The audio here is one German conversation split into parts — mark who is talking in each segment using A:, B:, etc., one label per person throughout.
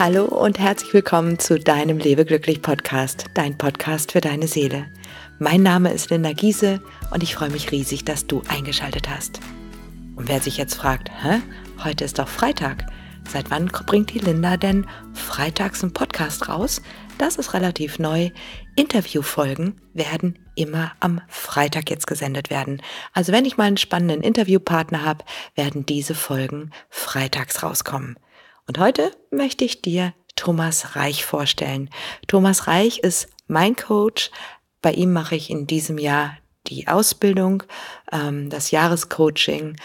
A: Hallo und herzlich willkommen zu deinem Lebe glücklich Podcast, dein Podcast für deine Seele. Mein Name ist Linda Giese und ich freue mich riesig, dass du eingeschaltet hast. Und wer sich jetzt fragt, hä, heute ist doch Freitag. Seit wann bringt die Linda denn freitags einen Podcast raus? Das ist relativ neu. Interviewfolgen werden immer am Freitag jetzt gesendet werden. Also wenn ich mal einen spannenden Interviewpartner habe, werden diese Folgen freitags rauskommen. Und heute möchte ich dir Thomas Reich vorstellen. Thomas Reich ist mein Coach. Bei ihm mache ich in diesem Jahr die Ausbildung, ähm, das Jahrescoaching,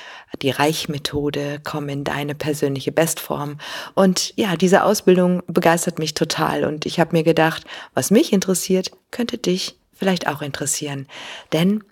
A: die Reichmethode, komm in deine persönliche Bestform. Und ja, diese Ausbildung begeistert mich total. Und ich habe mir gedacht, was mich interessiert, könnte dich vielleicht auch interessieren. Denn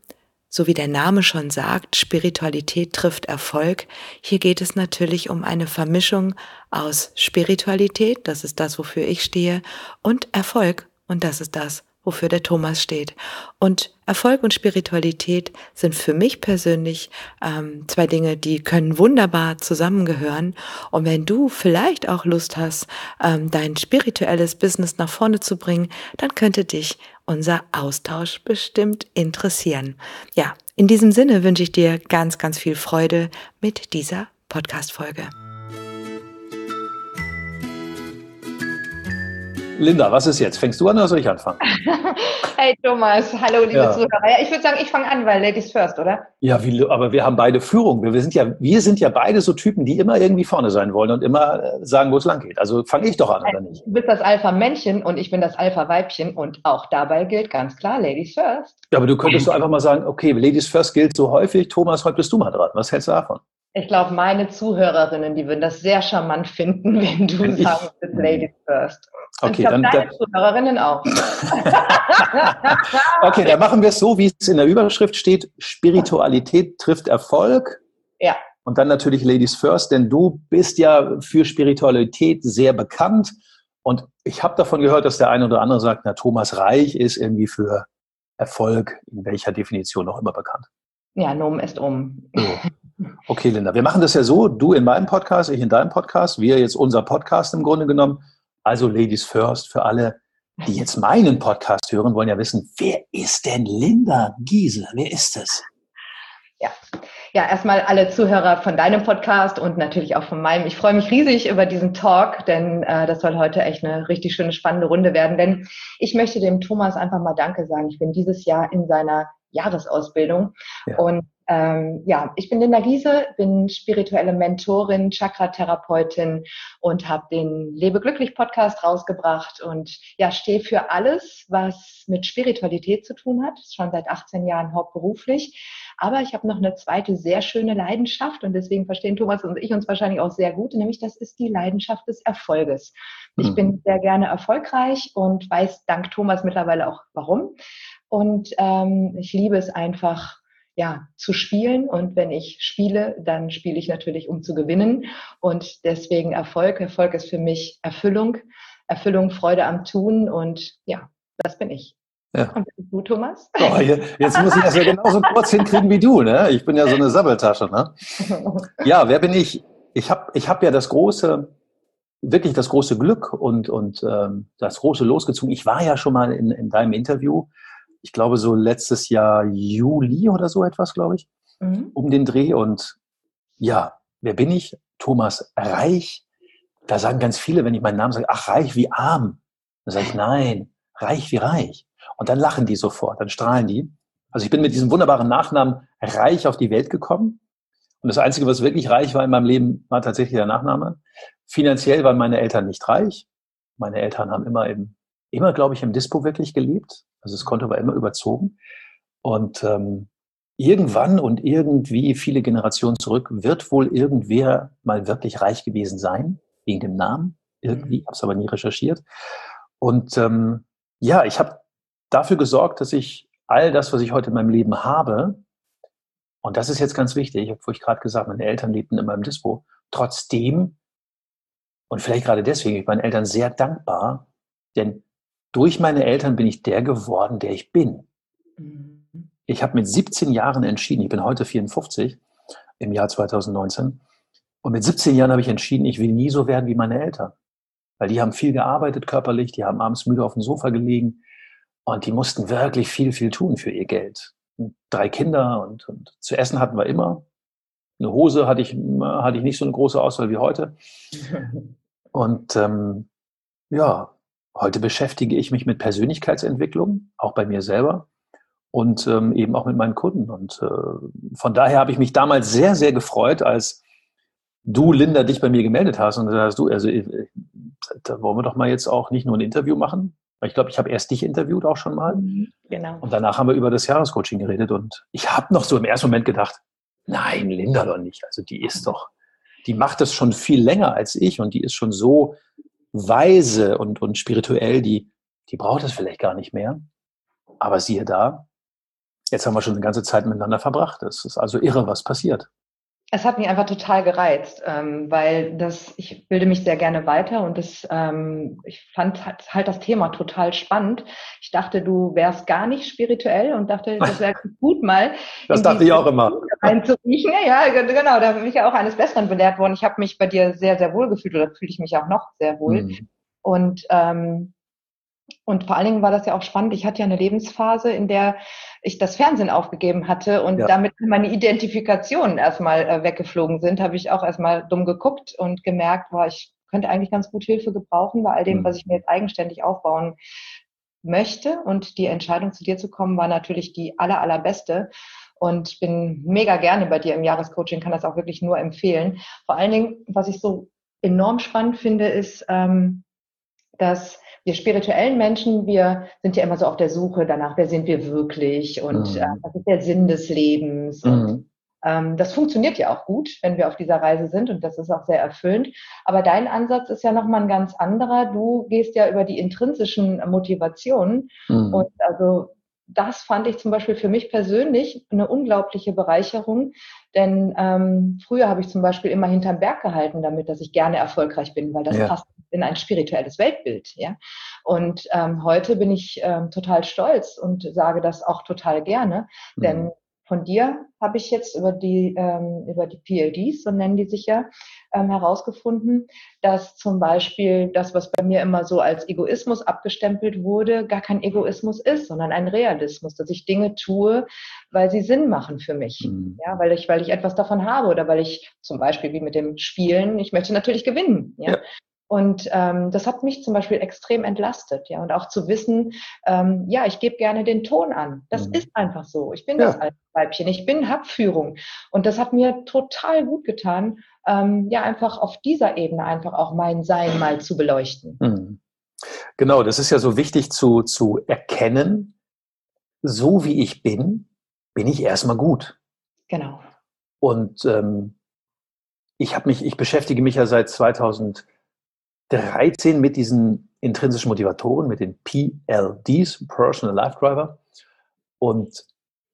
A: so wie der Name schon sagt, Spiritualität trifft Erfolg. Hier geht es natürlich um eine Vermischung aus Spiritualität, das ist das, wofür ich stehe, und Erfolg, und das ist das, wofür der Thomas steht. Und Erfolg und Spiritualität sind für mich persönlich ähm, zwei Dinge, die können wunderbar zusammengehören. Und wenn du vielleicht auch Lust hast, ähm, dein spirituelles Business nach vorne zu bringen, dann könnte dich unser Austausch bestimmt interessieren. Ja, in diesem Sinne wünsche ich dir ganz, ganz viel Freude mit dieser Podcast-Folge.
B: Linda, was ist jetzt? Fängst du an oder soll ich anfangen?
C: hey Thomas, hallo liebe ja. Zuhörer. Ja, ich würde sagen, ich fange an, weil Ladies first, oder?
B: Ja, wie, aber wir haben beide Führung. Wir sind, ja, wir sind ja beide so Typen, die immer irgendwie vorne sein wollen und immer äh, sagen, wo es lang geht. Also fange ich doch an, oder nicht?
C: Du bist das Alpha-Männchen und ich bin das Alpha-Weibchen und auch dabei gilt ganz klar Ladies first.
B: Ja, aber du könntest doch einfach mal sagen, okay, Ladies first gilt so häufig. Thomas, heute bist du mal dran. Was hältst du davon?
C: Ich glaube, meine Zuhörerinnen, die würden das sehr charmant finden, wenn du würdest, Ladies first.
B: Okay, dann, deine Zuhörerinnen auch. okay, dann machen wir es so, wie es in der Überschrift steht. Spiritualität trifft Erfolg.
C: Ja.
B: Und dann natürlich Ladies First, denn du bist ja für Spiritualität sehr bekannt. Und ich habe davon gehört, dass der eine oder andere sagt, na, Thomas Reich ist irgendwie für Erfolg in welcher Definition auch immer bekannt.
C: Ja, Nomen ist um.
B: Okay, Linda, wir machen das ja so, du in meinem Podcast, ich in deinem Podcast, wir jetzt unser Podcast im Grunde genommen. Also Ladies First für alle, die jetzt meinen Podcast hören, wollen ja wissen, wer ist denn Linda Giese? Wer ist es?
C: Ja. Ja, erstmal alle Zuhörer von deinem Podcast und natürlich auch von meinem. Ich freue mich riesig über diesen Talk, denn äh, das soll heute echt eine richtig schöne, spannende Runde werden. Denn ich möchte dem Thomas einfach mal Danke sagen. Ich bin dieses Jahr in seiner Jahresausbildung ja. und ähm, ja, ich bin Linda Giese, bin spirituelle Mentorin, Chakra-Therapeutin und habe den Lebe glücklich Podcast rausgebracht und ja, stehe für alles, was mit Spiritualität zu tun hat, schon seit 18 Jahren hauptberuflich. Aber ich habe noch eine zweite sehr schöne Leidenschaft und deswegen verstehen Thomas und ich uns wahrscheinlich auch sehr gut, nämlich das ist die Leidenschaft des Erfolges. Ich mhm. bin sehr gerne erfolgreich und weiß dank Thomas mittlerweile auch warum. Und ähm, ich liebe es einfach, ja, zu spielen. Und wenn ich spiele, dann spiele ich natürlich, um zu gewinnen. Und deswegen Erfolg. Erfolg ist für mich Erfüllung. Erfüllung, Freude am Tun. Und ja, das bin ich. Ja. Und du, Thomas?
B: Oh, jetzt muss ich das ja genauso kurz hinkriegen wie du. Ne? Ich bin ja so eine Sabbeltasche. Ne? Ja, wer bin ich? Ich habe ich hab ja das große, wirklich das große Glück und, und ähm, das große losgezogen. Ich war ja schon mal in, in deinem Interview ich glaube, so letztes Jahr Juli oder so etwas, glaube ich, mhm. um den Dreh. Und ja, wer bin ich? Thomas Reich. Da sagen ganz viele, wenn ich meinen Namen sage, ach, reich wie arm. Dann sage ich, nein, reich wie reich. Und dann lachen die sofort, dann strahlen die. Also ich bin mit diesem wunderbaren Nachnamen Reich auf die Welt gekommen. Und das Einzige, was wirklich reich war in meinem Leben, war tatsächlich der Nachname. Finanziell waren meine Eltern nicht reich. Meine Eltern haben immer im, immer, glaube ich, im Dispo wirklich gelebt. Also das Konto war immer überzogen. Und ähm, irgendwann und irgendwie viele Generationen zurück wird wohl irgendwer mal wirklich reich gewesen sein, wegen dem Namen. Irgendwie, mhm. habe es aber nie recherchiert. Und ähm, ja, ich habe dafür gesorgt, dass ich all das, was ich heute in meinem Leben habe, und das ist jetzt ganz wichtig, wo ich gerade gesagt, meine Eltern lebten in meinem Dispo, trotzdem, und vielleicht gerade deswegen, ich bin meinen Eltern sehr dankbar, denn durch meine Eltern bin ich der geworden, der ich bin. Mhm. Ich habe mit 17 Jahren entschieden, ich bin heute 54 im Jahr 2019, und mit 17 Jahren habe ich entschieden, ich will nie so werden wie meine Eltern. weil die haben viel gearbeitet körperlich, die haben abends müde auf dem Sofa gelegen und die mussten wirklich viel, viel tun für ihr Geld. Und drei Kinder und, und zu essen hatten wir immer. Eine Hose hatte ich, hatte ich nicht so eine große Auswahl wie heute. Und ähm, ja, heute beschäftige ich mich mit Persönlichkeitsentwicklung, auch bei mir selber und ähm, eben auch mit meinen Kunden. Und äh, von daher habe ich mich damals sehr, sehr gefreut, als du, Linda, dich bei mir gemeldet hast und gesagt hast, du, also äh, da wollen wir doch mal jetzt auch nicht nur ein Interview machen. Ich glaube, ich habe erst dich interviewt auch schon mal. Mhm, genau. Und danach haben wir über das Jahrescoaching geredet. Und ich habe noch so im ersten Moment gedacht, nein, Linda doch nicht. Also die ist doch, die macht das schon viel länger als ich und die ist schon so weise und, und spirituell, die, die braucht es vielleicht gar nicht mehr. Aber siehe da, jetzt haben wir schon eine ganze Zeit miteinander verbracht. Es ist also irre, was passiert.
C: Es hat mich einfach total gereizt, ähm, weil das, ich bilde mich sehr gerne weiter und das, ähm, ich fand halt, halt das Thema total spannend. Ich dachte, du wärst gar nicht spirituell und dachte, das wäre gut mal.
B: Das dachte ich auch immer.
C: Ja, genau, da bin ich ja auch eines Besseren belehrt worden. Ich habe mich bei dir sehr, sehr wohl gefühlt oder fühle ich mich auch noch sehr wohl. Mhm. Und ähm, und vor allen Dingen war das ja auch spannend. Ich hatte ja eine Lebensphase, in der ich das Fernsehen aufgegeben hatte und ja. damit meine Identifikationen erstmal äh, weggeflogen sind, habe ich auch erstmal dumm geguckt und gemerkt, boah, ich könnte eigentlich ganz gut Hilfe gebrauchen bei all dem, mhm. was ich mir jetzt eigenständig aufbauen möchte. Und die Entscheidung, zu dir zu kommen, war natürlich die aller, allerbeste. Und bin mega gerne bei dir im Jahrescoaching, kann das auch wirklich nur empfehlen. Vor allen Dingen, was ich so enorm spannend finde, ist, ähm, dass wir spirituellen Menschen, wir sind ja immer so auf der Suche danach, wer sind wir wirklich und mhm. äh, was ist der Sinn des Lebens. Mhm. Und ähm, das funktioniert ja auch gut, wenn wir auf dieser Reise sind und das ist auch sehr erfüllend. Aber dein Ansatz ist ja nochmal ein ganz anderer. Du gehst ja über die intrinsischen Motivationen mhm. und also das fand ich zum Beispiel für mich persönlich eine unglaubliche Bereicherung, denn ähm, früher habe ich zum Beispiel immer hinterm Berg gehalten damit, dass ich gerne erfolgreich bin, weil das ja. passt in ein spirituelles Weltbild. Ja? Und ähm, heute bin ich ähm, total stolz und sage das auch total gerne, mhm. denn von dir habe ich jetzt über die, ähm, über die PLDs, so nennen die sich ja, ähm, herausgefunden, dass zum Beispiel das, was bei mir immer so als Egoismus abgestempelt wurde, gar kein Egoismus ist, sondern ein Realismus, dass ich Dinge tue, weil sie Sinn machen für mich. Mhm. Ja, weil ich, weil ich etwas davon habe oder weil ich zum Beispiel wie mit dem Spielen, ich möchte natürlich gewinnen. Ja. ja. Und ähm, das hat mich zum Beispiel extrem entlastet, ja. Und auch zu wissen, ähm, ja, ich gebe gerne den Ton an. Das mhm. ist einfach so. Ich bin ja. das alte Weibchen. Ich bin Habführung. Und das hat mir total gut getan, ähm, ja, einfach auf dieser Ebene einfach auch mein Sein mal zu beleuchten. Mhm.
B: Genau, das ist ja so wichtig zu, zu erkennen, so wie ich bin, bin ich erstmal gut.
C: Genau.
B: Und ähm, ich habe mich, ich beschäftige mich ja seit 2000 13 mit diesen intrinsischen Motivatoren, mit den PLDs, Personal Life Driver. Und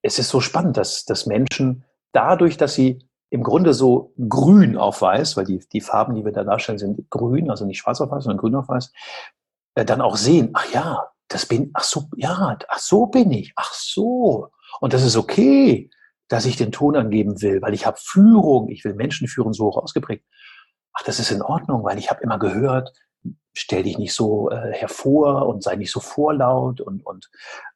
B: es ist so spannend, dass, dass Menschen dadurch, dass sie im Grunde so grün auf weiß, weil die, die Farben, die wir da darstellen, sind grün, also nicht schwarz auf weiß, sondern grün auf weiß, äh, dann auch sehen, ach ja, das bin, ach so, ja, ach so bin ich, ach so. Und das ist okay, dass ich den Ton angeben will, weil ich habe Führung, ich will Menschen führen, so hoch ausgeprägt ach, das ist in Ordnung, weil ich habe immer gehört, stell dich nicht so äh, hervor und sei nicht so vorlaut und, und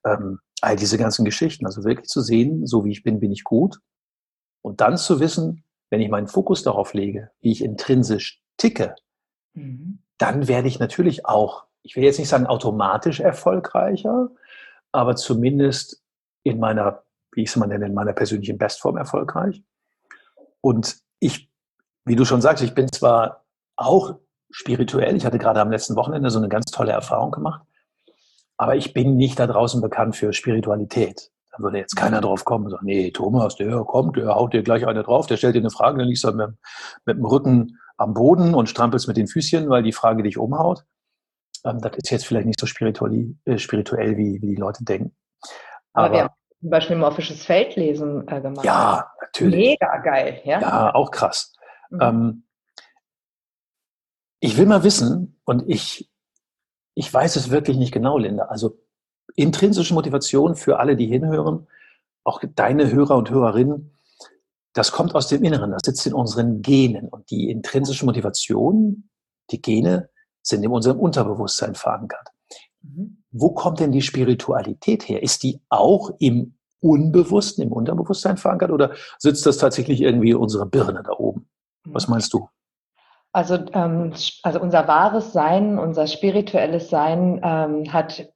B: ähm, all diese ganzen Geschichten. Also wirklich zu sehen, so wie ich bin, bin ich gut. Und dann zu wissen, wenn ich meinen Fokus darauf lege, wie ich intrinsisch ticke, mhm. dann werde ich natürlich auch, ich will jetzt nicht sagen automatisch erfolgreicher, aber zumindest in meiner, wie ich es mal nenne, in meiner persönlichen Bestform erfolgreich. Und ich wie du schon sagst, ich bin zwar auch spirituell, ich hatte gerade am letzten Wochenende so eine ganz tolle Erfahrung gemacht, aber ich bin nicht da draußen bekannt für Spiritualität. Da würde jetzt keiner drauf kommen und sagen, nee, Thomas, der kommt, der haut dir gleich eine drauf, der stellt dir eine Frage, dann liegst du mit, mit dem Rücken am Boden und strampelst mit den Füßchen, weil die Frage dich umhaut. Ähm, das ist jetzt vielleicht nicht so spirituell, äh, spirituell wie, wie die Leute denken.
C: Aber, aber wir haben zum Beispiel morphisches Feldlesen äh, gemacht.
B: Ja, natürlich.
C: Mega geil. Ja,
B: ja auch krass. Mhm. Ähm, ich will mal wissen, und ich, ich weiß es wirklich nicht genau, Linda, also intrinsische Motivation für alle, die hinhören, auch deine Hörer und Hörerinnen, das kommt aus dem Inneren, das sitzt in unseren Genen. Und die intrinsische Motivation, die Gene, sind in unserem Unterbewusstsein verankert. Mhm. Wo kommt denn die Spiritualität her? Ist die auch im Unbewussten, im Unterbewusstsein verankert oder sitzt das tatsächlich irgendwie in unserer Birne da oben? Was meinst du?
C: Also, ähm, also unser wahres Sein, unser spirituelles Sein ähm, hat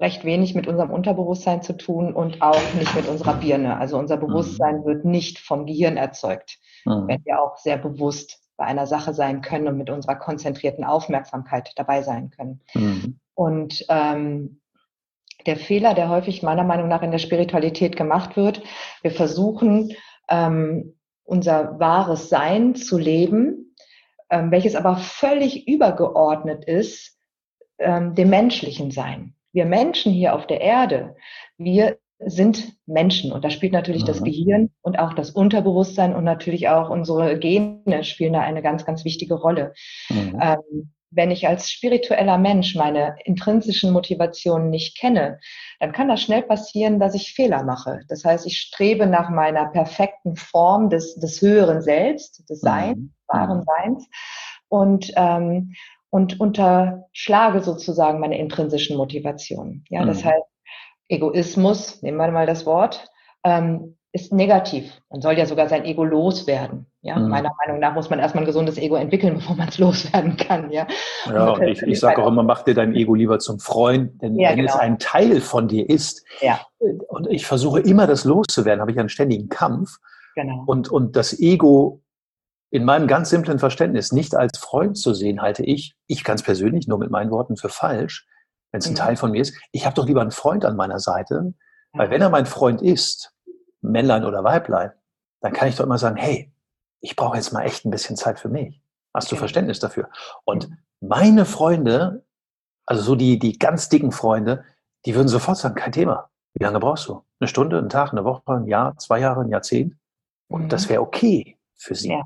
C: recht wenig mit unserem Unterbewusstsein zu tun und auch nicht mit unserer Birne. Also unser mhm. Bewusstsein mhm. wird nicht vom Gehirn erzeugt, mhm. wenn wir auch sehr bewusst bei einer Sache sein können und mit unserer konzentrierten Aufmerksamkeit dabei sein können. Mhm. Und ähm, der Fehler, der häufig meiner Meinung nach in der Spiritualität gemacht wird, wir versuchen, ähm, unser wahres Sein zu leben, ähm, welches aber völlig übergeordnet ist ähm, dem menschlichen Sein. Wir Menschen hier auf der Erde, wir sind Menschen und da spielt natürlich mhm. das Gehirn und auch das Unterbewusstsein und natürlich auch unsere Gene spielen da eine ganz, ganz wichtige Rolle. Mhm. Ähm, wenn ich als spiritueller Mensch meine intrinsischen Motivationen nicht kenne, dann kann das schnell passieren, dass ich Fehler mache. Das heißt, ich strebe nach meiner perfekten Form des, des höheren Selbst, des Seins, mhm. wahren Seins und, ähm, und unterschlage sozusagen meine intrinsischen Motivationen. Ja, das mhm. heißt, Egoismus, nehmen wir mal das Wort, ähm, ist negativ. Man soll ja sogar sein Ego loswerden. Ja, mhm. meiner Meinung nach muss man erstmal ein gesundes Ego entwickeln, bevor man es loswerden kann. Ja,
B: ja und, ich, ich sage auch immer, mach dir dein Ego lieber zum Freund, denn ja, wenn genau. es ein Teil von dir ist, ja. und ich versuche immer das loszuwerden, habe ich einen ständigen Kampf. Genau. Und, und das Ego in meinem ganz simplen Verständnis nicht als Freund zu sehen, halte ich, ich ganz persönlich, nur mit meinen Worten, für falsch, wenn es ein mhm. Teil von mir ist. Ich habe doch lieber einen Freund an meiner Seite, weil wenn er mein Freund ist, Männlein oder Weiblein, dann kann ich doch immer sagen, hey, ich brauche jetzt mal echt ein bisschen Zeit für mich. Hast du Verständnis dafür? Und meine Freunde, also so die, die ganz dicken Freunde, die würden sofort sagen, kein Thema. Wie lange brauchst du? Eine Stunde, einen Tag, eine Woche, ein Jahr, zwei Jahre, ein Jahrzehnt? Und mhm. das wäre okay für sie.
C: Ja,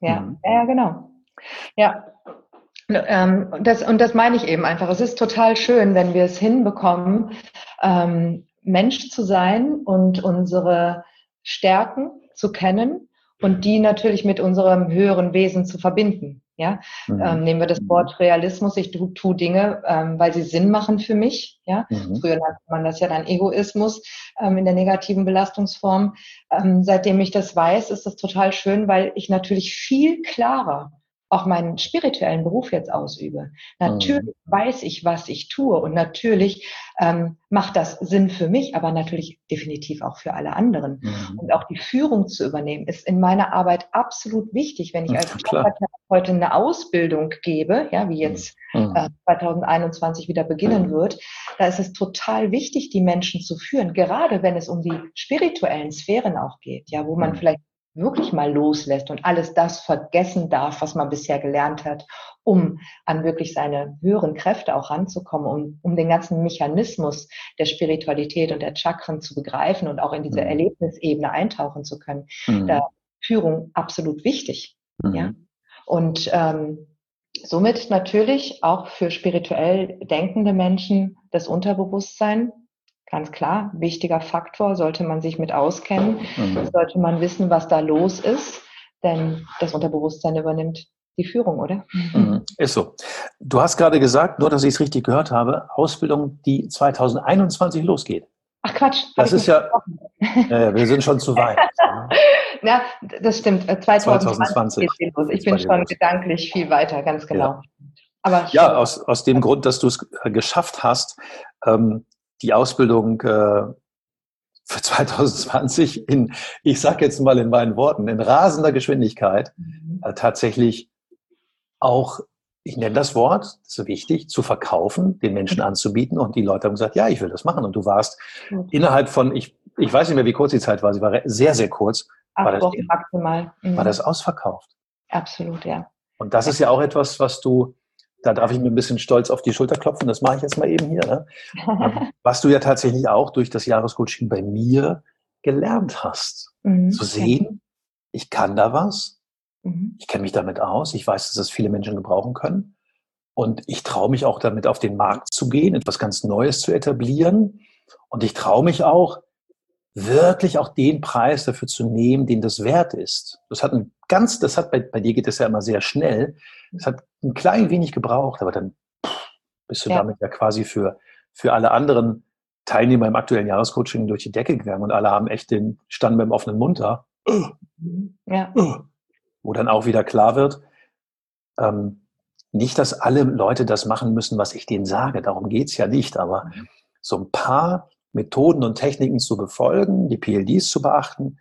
C: ja, mhm. ja genau. Ja, ähm, das, und das meine ich eben einfach. Es ist total schön, wenn wir es hinbekommen, ähm, Mensch zu sein und unsere Stärken zu kennen und die natürlich mit unserem höheren Wesen zu verbinden. Ja, mhm. ähm, nehmen wir das Wort Realismus. Ich tue tu Dinge, ähm, weil sie Sinn machen für mich. Ja, mhm. früher nannte man das ja dann Egoismus ähm, in der negativen Belastungsform. Ähm, seitdem ich das weiß, ist das total schön, weil ich natürlich viel klarer auch meinen spirituellen Beruf jetzt ausübe. Natürlich mhm. weiß ich, was ich tue und natürlich ähm, macht das Sinn für mich, aber natürlich definitiv auch für alle anderen. Mhm. Und auch die Führung zu übernehmen ist in meiner Arbeit absolut wichtig, wenn ich als heute eine Ausbildung gebe, ja, wie jetzt mhm. äh, 2021 wieder beginnen wird, da ist es total wichtig, die Menschen zu führen, gerade wenn es um die spirituellen Sphären auch geht, ja, wo man mhm. vielleicht wirklich mal loslässt und alles das vergessen darf, was man bisher gelernt hat, um an wirklich seine höheren Kräfte auch ranzukommen, um, um den ganzen Mechanismus der Spiritualität und der Chakren zu begreifen und auch in diese mhm. Erlebnisebene eintauchen zu können. Mhm. Da Führung absolut wichtig. Mhm. Ja? Und ähm, somit natürlich auch für spirituell denkende Menschen das Unterbewusstsein Ganz klar, wichtiger Faktor, sollte man sich mit auskennen, mhm. sollte man wissen, was da los ist, denn das Unterbewusstsein übernimmt die Führung, oder?
B: Mhm. Ist so. Du hast gerade gesagt, nur dass ich es richtig gehört habe, Ausbildung, die 2021 losgeht.
C: Ach Quatsch.
B: Das ist ja, äh, wir sind schon zu weit.
C: ja, das stimmt. 2020, 2020. geht los. Ich bin schon los. gedanklich viel weiter, ganz genau.
B: Ja. Aber ja, aus, aus dem Grund, dass du es geschafft hast, ähm, die Ausbildung äh, für 2020 in, ich sage jetzt mal in meinen Worten, in rasender Geschwindigkeit mhm. äh, tatsächlich auch, ich nenne das Wort, das ist wichtig, zu verkaufen, den Menschen mhm. anzubieten und die Leute haben gesagt, ja, ich will das machen und du warst mhm. innerhalb von, ich, ich weiß nicht mehr, wie kurz die Zeit war, sie war sehr, sehr kurz,
C: Acht war das, Wochen maximal.
B: Mhm. war das ausverkauft.
C: Absolut, ja.
B: Und das ist ja auch etwas, was du da darf ich mir ein bisschen stolz auf die Schulter klopfen, das mache ich jetzt mal eben hier. Ne? Was du ja tatsächlich auch durch das Jahrescoaching bei mir gelernt hast. Mhm. Zu sehen, ich kann da was, mhm. ich kenne mich damit aus, ich weiß, dass das viele Menschen gebrauchen können. Und ich traue mich auch damit auf den Markt zu gehen, etwas ganz Neues zu etablieren. Und ich traue mich auch, wirklich auch den Preis dafür zu nehmen, den das wert ist. Das hat ein ganz, das hat bei, bei dir geht es ja immer sehr schnell. Es hat ein klein wenig gebraucht, aber dann bist du ja. damit ja quasi für, für alle anderen Teilnehmer im aktuellen Jahrescoaching durch die Decke gegangen und alle haben echt den Stand beim offenen Mund da. Ja. Wo dann auch wieder klar wird, ähm, nicht, dass alle Leute das machen müssen, was ich denen sage, darum geht's ja nicht, aber mhm. so ein paar Methoden und Techniken zu befolgen, die PLDs zu beachten,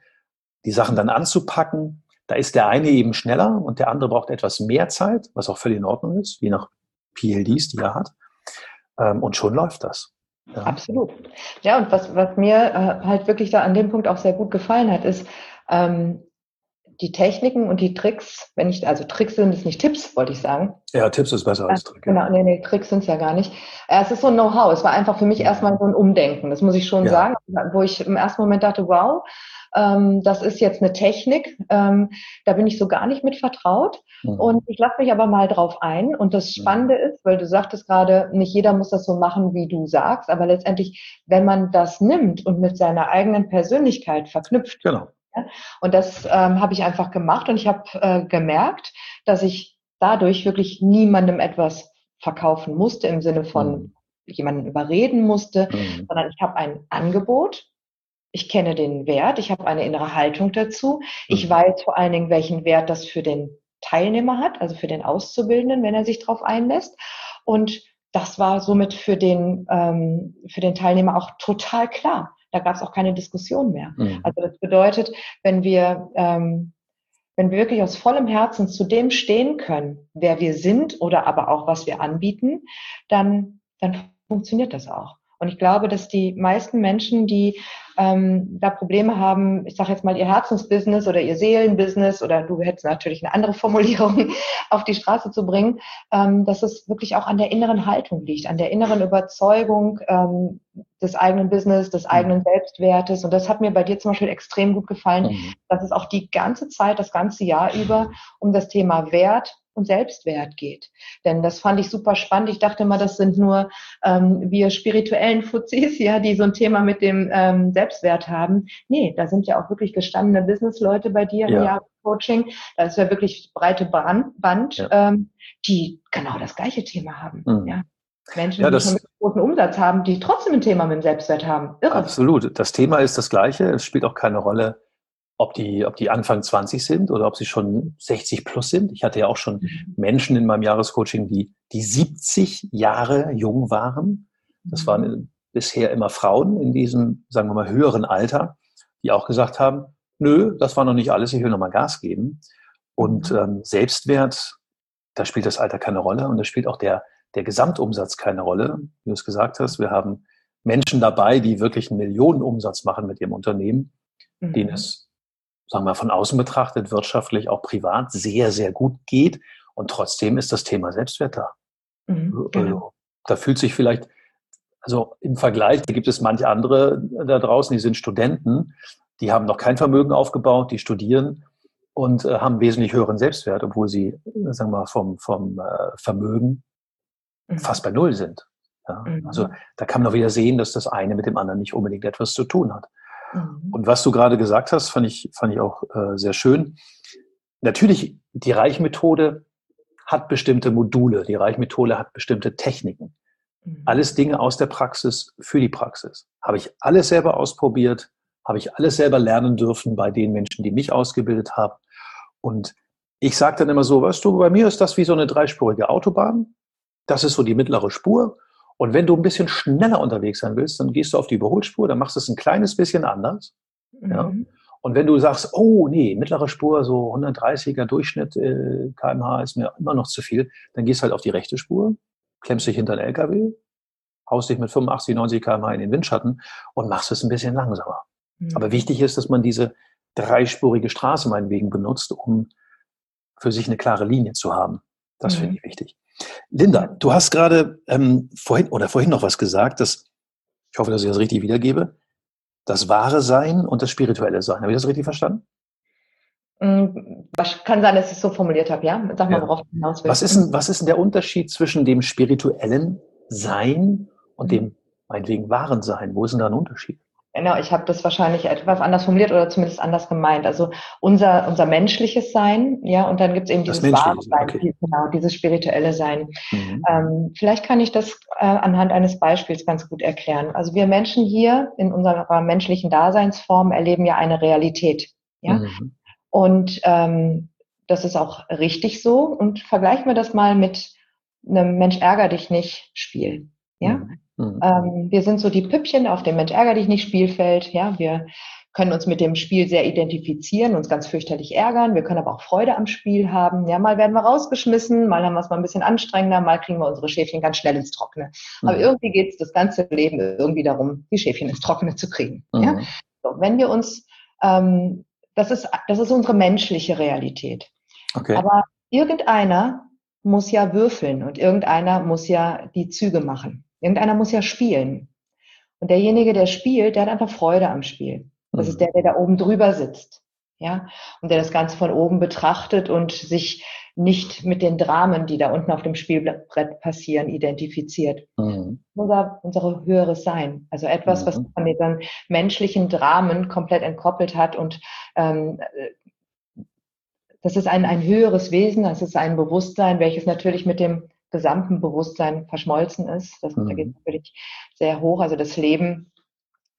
B: die Sachen dann anzupacken. Da ist der eine eben schneller und der andere braucht etwas mehr Zeit, was auch völlig in Ordnung ist, je nach PLDs, die er hat. Ähm, und schon läuft das.
C: Ja. Absolut. Ja, und was, was mir äh, halt wirklich da an dem Punkt auch sehr gut gefallen hat, ist, ähm, die Techniken und die Tricks, wenn ich, also Tricks sind es nicht Tipps, wollte ich sagen.
B: Ja, Tipps ist besser als Tricks.
C: Genau, nee, nee, Tricks sind es ja gar nicht. Äh, es ist so ein Know-how. Es war einfach für mich erstmal so ein Umdenken, das muss ich schon ja. sagen, wo ich im ersten Moment dachte, wow, ähm, das ist jetzt eine Technik, ähm, da bin ich so gar nicht mit vertraut. Mhm. Und ich lasse mich aber mal drauf ein. Und das mhm. Spannende mhm. ist, weil du sagtest gerade, nicht jeder muss das so machen, wie du sagst, aber letztendlich, wenn man das nimmt und mit seiner eigenen Persönlichkeit verknüpft, genau und das ähm, habe ich einfach gemacht und ich habe äh, gemerkt, dass ich dadurch wirklich niemandem etwas verkaufen musste im Sinne von mhm. jemanden überreden musste, mhm. sondern ich habe ein Angebot. Ich kenne den Wert, ich habe eine innere Haltung dazu. Mhm. Ich weiß vor allen Dingen, welchen Wert das für den Teilnehmer hat, also für den Auszubildenden, wenn er sich darauf einlässt. Und das war somit für den, ähm, für den Teilnehmer auch total klar. Da gab es auch keine Diskussion mehr. Mhm. Also das bedeutet, wenn wir, ähm, wenn wir wirklich aus vollem Herzen zu dem stehen können, wer wir sind oder aber auch was wir anbieten, dann, dann funktioniert das auch. Und ich glaube, dass die meisten Menschen, die ähm, da Probleme haben, ich sage jetzt mal ihr Herzensbusiness oder ihr Seelenbusiness oder du hättest natürlich eine andere Formulierung auf die Straße zu bringen, ähm, dass es wirklich auch an der inneren Haltung liegt, an der inneren Überzeugung ähm, des eigenen Business, des mhm. eigenen Selbstwertes. Und das hat mir bei dir zum Beispiel extrem gut gefallen, mhm. dass es auch die ganze Zeit, das ganze Jahr über um das Thema Wert, und Selbstwert geht. Denn das fand ich super spannend. Ich dachte immer, das sind nur ähm, wir spirituellen Fuzis, ja, die so ein Thema mit dem ähm, Selbstwert haben. Nee, da sind ja auch wirklich gestandene Businessleute bei dir ja. im Jahrescoaching. Da ist ja wirklich breite Band, ja. ähm, die genau das gleiche Thema haben. Mhm. Ja. Menschen, ja, die einen großen Umsatz haben, die trotzdem ein Thema mit dem Selbstwert haben.
B: Irre. Absolut. Das Thema ist das gleiche. Es spielt auch keine Rolle, ob die, ob die Anfang 20 sind oder ob sie schon 60 plus sind. Ich hatte ja auch schon mhm. Menschen in meinem Jahrescoaching, die, die 70 Jahre jung waren. Das waren mhm. bisher immer Frauen in diesem, sagen wir mal, höheren Alter, die auch gesagt haben, nö, das war noch nicht alles, ich will noch mal Gas geben. Und mhm. ähm, Selbstwert, da spielt das Alter keine Rolle und da spielt auch der, der Gesamtumsatz keine Rolle. Wie du es gesagt hast, wir haben Menschen dabei, die wirklich einen Millionenumsatz machen mit ihrem Unternehmen, mhm. denen es sagen wir von außen betrachtet, wirtschaftlich, auch privat sehr, sehr gut geht. Und trotzdem ist das Thema Selbstwert da. Mhm, genau. also, da fühlt sich vielleicht, also im Vergleich, da gibt es manche andere da draußen, die sind Studenten, die haben noch kein Vermögen aufgebaut, die studieren und äh, haben wesentlich höheren Selbstwert, obwohl sie, sagen wir mal, vom, vom äh, Vermögen mhm. fast bei Null sind. Ja? Mhm. Also da kann man auch wieder sehen, dass das eine mit dem anderen nicht unbedingt etwas zu tun hat. Mhm. Und was du gerade gesagt hast, fand ich, fand ich auch äh, sehr schön. Natürlich, die Reichmethode hat bestimmte Module, die Reichmethode hat bestimmte Techniken. Mhm. Alles Dinge aus der Praxis für die Praxis. Habe ich alles selber ausprobiert, habe ich alles selber lernen dürfen bei den Menschen, die mich ausgebildet haben. Und ich sage dann immer so, weißt du, bei mir ist das wie so eine dreispurige Autobahn. Das ist so die mittlere Spur. Und wenn du ein bisschen schneller unterwegs sein willst, dann gehst du auf die Überholspur, dann machst du es ein kleines bisschen anders. Mhm. Ja? Und wenn du sagst, oh nee, mittlere Spur, so 130er Durchschnitt äh, kmh ist mir immer noch zu viel, dann gehst du halt auf die rechte Spur, klemmst dich hinter den LKW, haust dich mit 85, 90 kmh in den Windschatten und machst es ein bisschen langsamer. Mhm. Aber wichtig ist, dass man diese dreispurige Straße meinetwegen benutzt, um für sich eine klare Linie zu haben. Das mhm. finde ich wichtig. Linda, du hast gerade ähm, vorhin oder vorhin noch was gesagt, dass ich hoffe, dass ich das richtig wiedergebe. Das wahre Sein und das spirituelle Sein. Habe ich das richtig verstanden?
C: Mm, kann sein, dass ich es so formuliert habe, ja? Sag mal, ja. worauf du
B: hinaus willst. Was ist, denn, was ist denn der Unterschied zwischen dem spirituellen Sein und dem meinetwegen wahren Sein? Wo ist denn da ein Unterschied?
C: Genau, ich habe das wahrscheinlich etwas anders formuliert oder zumindest anders gemeint. Also unser, unser menschliches Sein, ja, und dann gibt es eben dieses wahre Sein, okay. genau, dieses spirituelle Sein. Mhm. Ähm, vielleicht kann ich das äh, anhand eines Beispiels ganz gut erklären. Also wir Menschen hier in unserer menschlichen Daseinsform erleben ja eine Realität, ja. Mhm. Und ähm, das ist auch richtig so. Und vergleichen wir das mal mit einem Mensch ärger dich nicht Spiel. Ja? Mhm. Mhm. Ähm, wir sind so die Püppchen auf dem Mensch ärger dich nicht Spielfeld. Ja, wir können uns mit dem Spiel sehr identifizieren, uns ganz fürchterlich ärgern. Wir können aber auch Freude am Spiel haben. Ja, mal werden wir rausgeschmissen, mal haben wir es mal ein bisschen anstrengender, mal kriegen wir unsere Schäfchen ganz schnell ins Trockene. Mhm. Aber irgendwie geht es das ganze Leben irgendwie darum, die Schäfchen ins Trockene zu kriegen. Mhm. Ja? So, wenn wir uns, ähm, das ist, das ist unsere menschliche Realität. Okay. Aber irgendeiner muss ja würfeln und irgendeiner muss ja die Züge machen. Irgendeiner muss ja spielen. Und derjenige, der spielt, der hat einfach Freude am Spiel. Das mhm. ist der, der da oben drüber sitzt. Ja, und der das Ganze von oben betrachtet und sich nicht mit den Dramen, die da unten auf dem Spielbrett passieren, identifiziert. Mhm. Unser, unser höheres Sein. Also etwas, mhm. was von diesen menschlichen Dramen komplett entkoppelt hat und ähm, das ist ein, ein höheres Wesen, das ist ein Bewusstsein, welches natürlich mit dem gesamten Bewusstsein verschmolzen ist. Das, mhm. Da geht natürlich sehr hoch. Also das Leben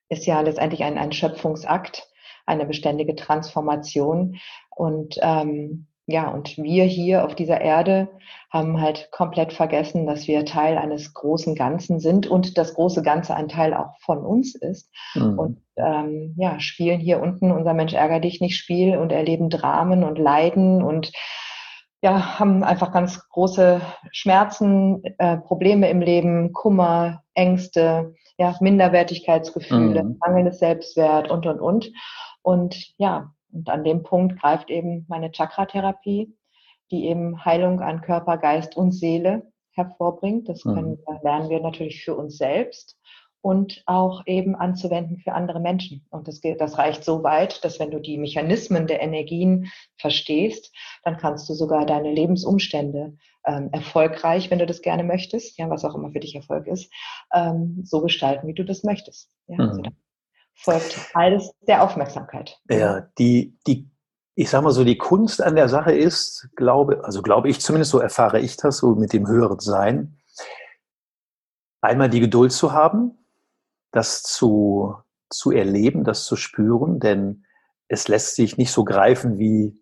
C: ist ja letztendlich ein, ein Schöpfungsakt, eine beständige Transformation. Und ähm, ja, und wir hier auf dieser Erde haben halt komplett vergessen, dass wir Teil eines großen Ganzen sind und das große Ganze ein Teil auch von uns ist. Mhm. Und ähm, ja, spielen hier unten unser Mensch ärger dich nicht Spiel und erleben Dramen und Leiden und ja, haben einfach ganz große Schmerzen, äh, Probleme im Leben, Kummer, Ängste, ja, Minderwertigkeitsgefühle, mhm. mangelndes Selbstwert und, und, und. Und ja, und an dem Punkt greift eben meine Chakra-Therapie, die eben Heilung an Körper, Geist und Seele hervorbringt. Das können, mhm. lernen wir natürlich für uns selbst und auch eben anzuwenden für andere Menschen. Und das, das reicht so weit, dass wenn du die Mechanismen der Energien verstehst, dann kannst du sogar deine Lebensumstände ähm, erfolgreich, wenn du das gerne möchtest, ja, was auch immer für dich Erfolg ist, ähm, so gestalten, wie du das möchtest. Ja, also mhm. also folgt alles der Aufmerksamkeit.
B: Ja, die, die, ich sag mal so, die Kunst an der Sache ist, glaube, also glaube ich zumindest, so erfahre ich das, so mit dem höheren Sein, einmal die Geduld zu haben, das zu, zu erleben, das zu spüren, denn es lässt sich nicht so greifen wie,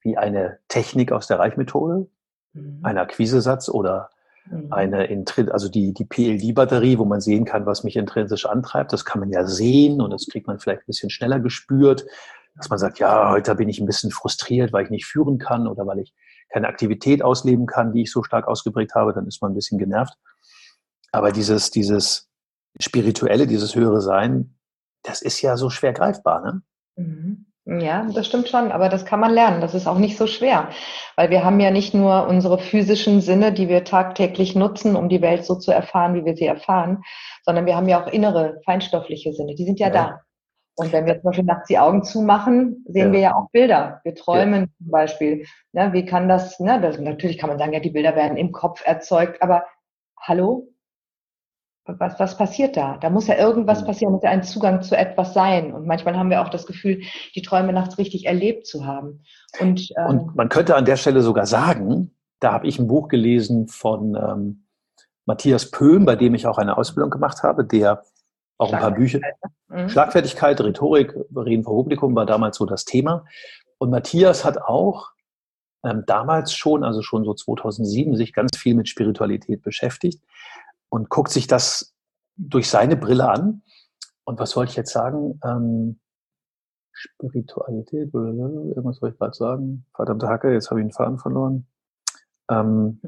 B: wie eine Technik aus der Reichmethode, mhm. ein Akquisesatz oder Mhm. Eine, also die, die PLD-Batterie, wo man sehen kann, was mich intrinsisch antreibt, das kann man ja sehen und das kriegt man vielleicht ein bisschen schneller gespürt, dass man sagt, ja, heute bin ich ein bisschen frustriert, weil ich nicht führen kann oder weil ich keine Aktivität ausleben kann, die ich so stark ausgeprägt habe, dann ist man ein bisschen genervt. Aber dieses, dieses spirituelle, dieses höhere Sein, das ist ja so schwer greifbar, ne?
C: Mhm. Ja, das stimmt schon, aber das kann man lernen. Das ist auch nicht so schwer, weil wir haben ja nicht nur unsere physischen Sinne, die wir tagtäglich nutzen, um die Welt so zu erfahren, wie wir sie erfahren, sondern wir haben ja auch innere, feinstoffliche Sinne. Die sind ja, ja. da. Und wenn wir zum Beispiel nachts die Augen zumachen, sehen ja. wir ja auch Bilder. Wir träumen ja. zum Beispiel. Ne, wie kann das, ne, das, natürlich kann man sagen, ja, die Bilder werden im Kopf erzeugt, aber hallo, was, was passiert da? Da muss ja irgendwas passieren, muss ja ein Zugang zu etwas sein. Und manchmal haben wir auch das Gefühl, die Träume nachts richtig erlebt zu haben.
B: Und, ähm, und man könnte an der Stelle sogar sagen, da habe ich ein Buch gelesen von ähm, Matthias Pöhm, bei dem ich auch eine Ausbildung gemacht habe, der auch ein paar Bücher. Ne? Mhm. Schlagfertigkeit, Rhetorik, Reden vor Publikum war damals so das Thema. Und Matthias hat auch ähm, damals schon, also schon so 2007, sich ganz viel mit Spiritualität beschäftigt und guckt sich das durch seine Brille an. Und was wollte ich jetzt sagen? Ähm, Spiritualität, irgendwas wollte ich gerade sagen. Verdammte Hacke, jetzt habe ich den Faden verloren. Ähm,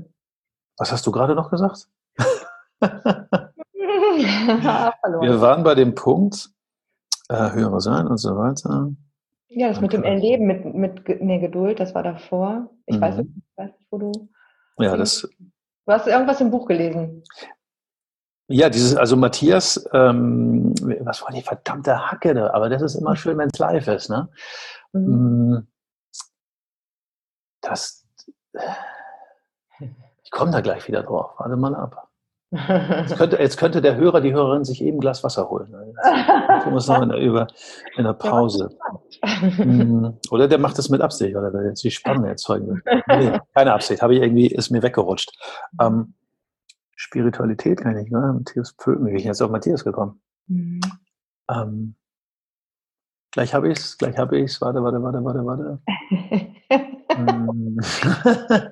B: was hast du gerade noch gesagt? Wir waren bei dem Punkt, äh, höhere sein und so weiter.
C: Ja, das mit dem Erleben, mit, mit nee, Geduld, das war davor. Ich, mhm. weiß, nicht, ich weiß nicht, wo du.
B: Ja, das.
C: Du hast irgendwas im Buch gelesen.
B: Ja, dieses, also Matthias, ähm, was war die verdammte Hacke da? Aber das ist immer schön, wenn es live ist, ne? Mhm. Mm, das, ich komme da gleich wieder drauf. Warte mal ab. Jetzt könnte, jetzt könnte der Hörer, die Hörerin sich eben ein Glas Wasser holen. Ich muss noch in der, über, in der Pause. Hm, oder der macht das mit Absicht, oder der jetzt die Spannung erzeugen will. Nee, keine Absicht, habe ich irgendwie, ist mir weggerutscht. Ähm, Spiritualität kann ich ne? Matthias Pöken, wie bin ich jetzt auf Matthias gekommen? Mhm. Ähm, gleich habe ich es, gleich habe ich es, warte, warte, warte, warte, warte.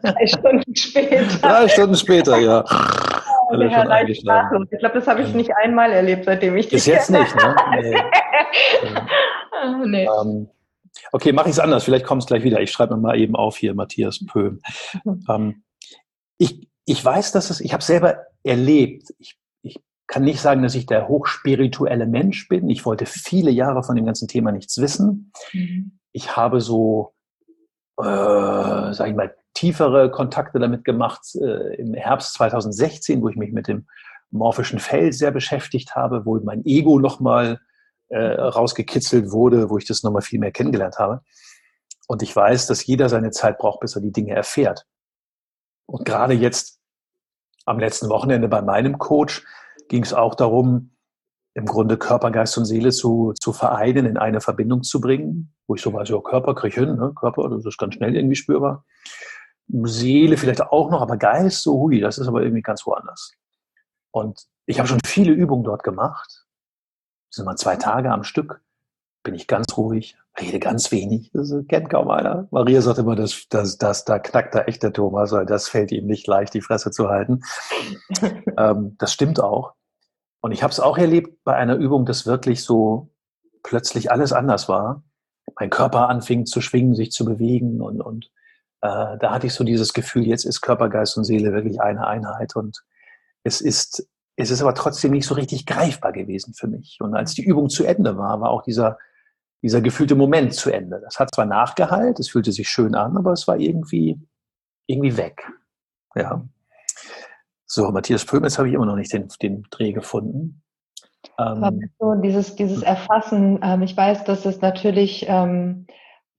C: Drei Stunden später.
B: Drei Stunden später, ja.
C: Alle schon eingeschlafen. Ich glaube, das habe ich nicht einmal erlebt, seitdem ich
B: Bis jetzt nicht, ne? Nee. nee. Ähm, okay, mache ich es anders. Vielleicht kommt es gleich wieder. Ich schreibe mir mal eben auf hier, Matthias Pöhm. ähm, ich, ich weiß, dass es, ich habe selber erlebt. Ich, ich kann nicht sagen, dass ich der hochspirituelle Mensch bin. Ich wollte viele Jahre von dem ganzen Thema nichts wissen. Mhm. Ich habe so äh, sag ich mal, tiefere Kontakte damit gemacht äh, im Herbst 2016, wo ich mich mit dem morphischen Feld sehr beschäftigt habe, wo mein Ego nochmal äh, rausgekitzelt wurde, wo ich das nochmal viel mehr kennengelernt habe. Und ich weiß, dass jeder seine Zeit braucht, bis er die Dinge erfährt. Und gerade jetzt am letzten Wochenende bei meinem Coach ging es auch darum, im Grunde Körper, Geist und Seele zu, zu vereinen, in eine Verbindung zu bringen, wo ich so weiß, ja, Körper kriege ich hin, ne? Körper, das ist ganz schnell irgendwie spürbar. Seele vielleicht auch noch, aber Geist, so hui, das ist aber irgendwie ganz woanders. Und ich habe schon viele Übungen dort gemacht. Das sind mal zwei Tage am Stück. Bin ich ganz ruhig, rede ganz wenig. Das kennt kaum einer. Maria sagt immer, das, das, das, da knackt da echt der Thomas, weil das fällt ihm nicht leicht, die Fresse zu halten. ähm, das stimmt auch. Und ich habe es auch erlebt bei einer Übung, dass wirklich so plötzlich alles anders war. Mein Körper anfing zu schwingen, sich zu bewegen und, und äh, da hatte ich so dieses Gefühl, jetzt ist Körper, Geist und Seele wirklich eine Einheit und es ist, es ist aber trotzdem nicht so richtig greifbar gewesen für mich. Und als die Übung zu Ende war, war auch dieser, dieser gefühlte Moment zu Ende. Das hat zwar nachgeheilt, es fühlte sich schön an, aber es war irgendwie, irgendwie weg. Ja. So, Matthias Pömes habe ich immer noch nicht den, den Dreh gefunden.
C: Ähm, so, dieses, dieses Erfassen, ähm, ich weiß, dass es natürlich ähm,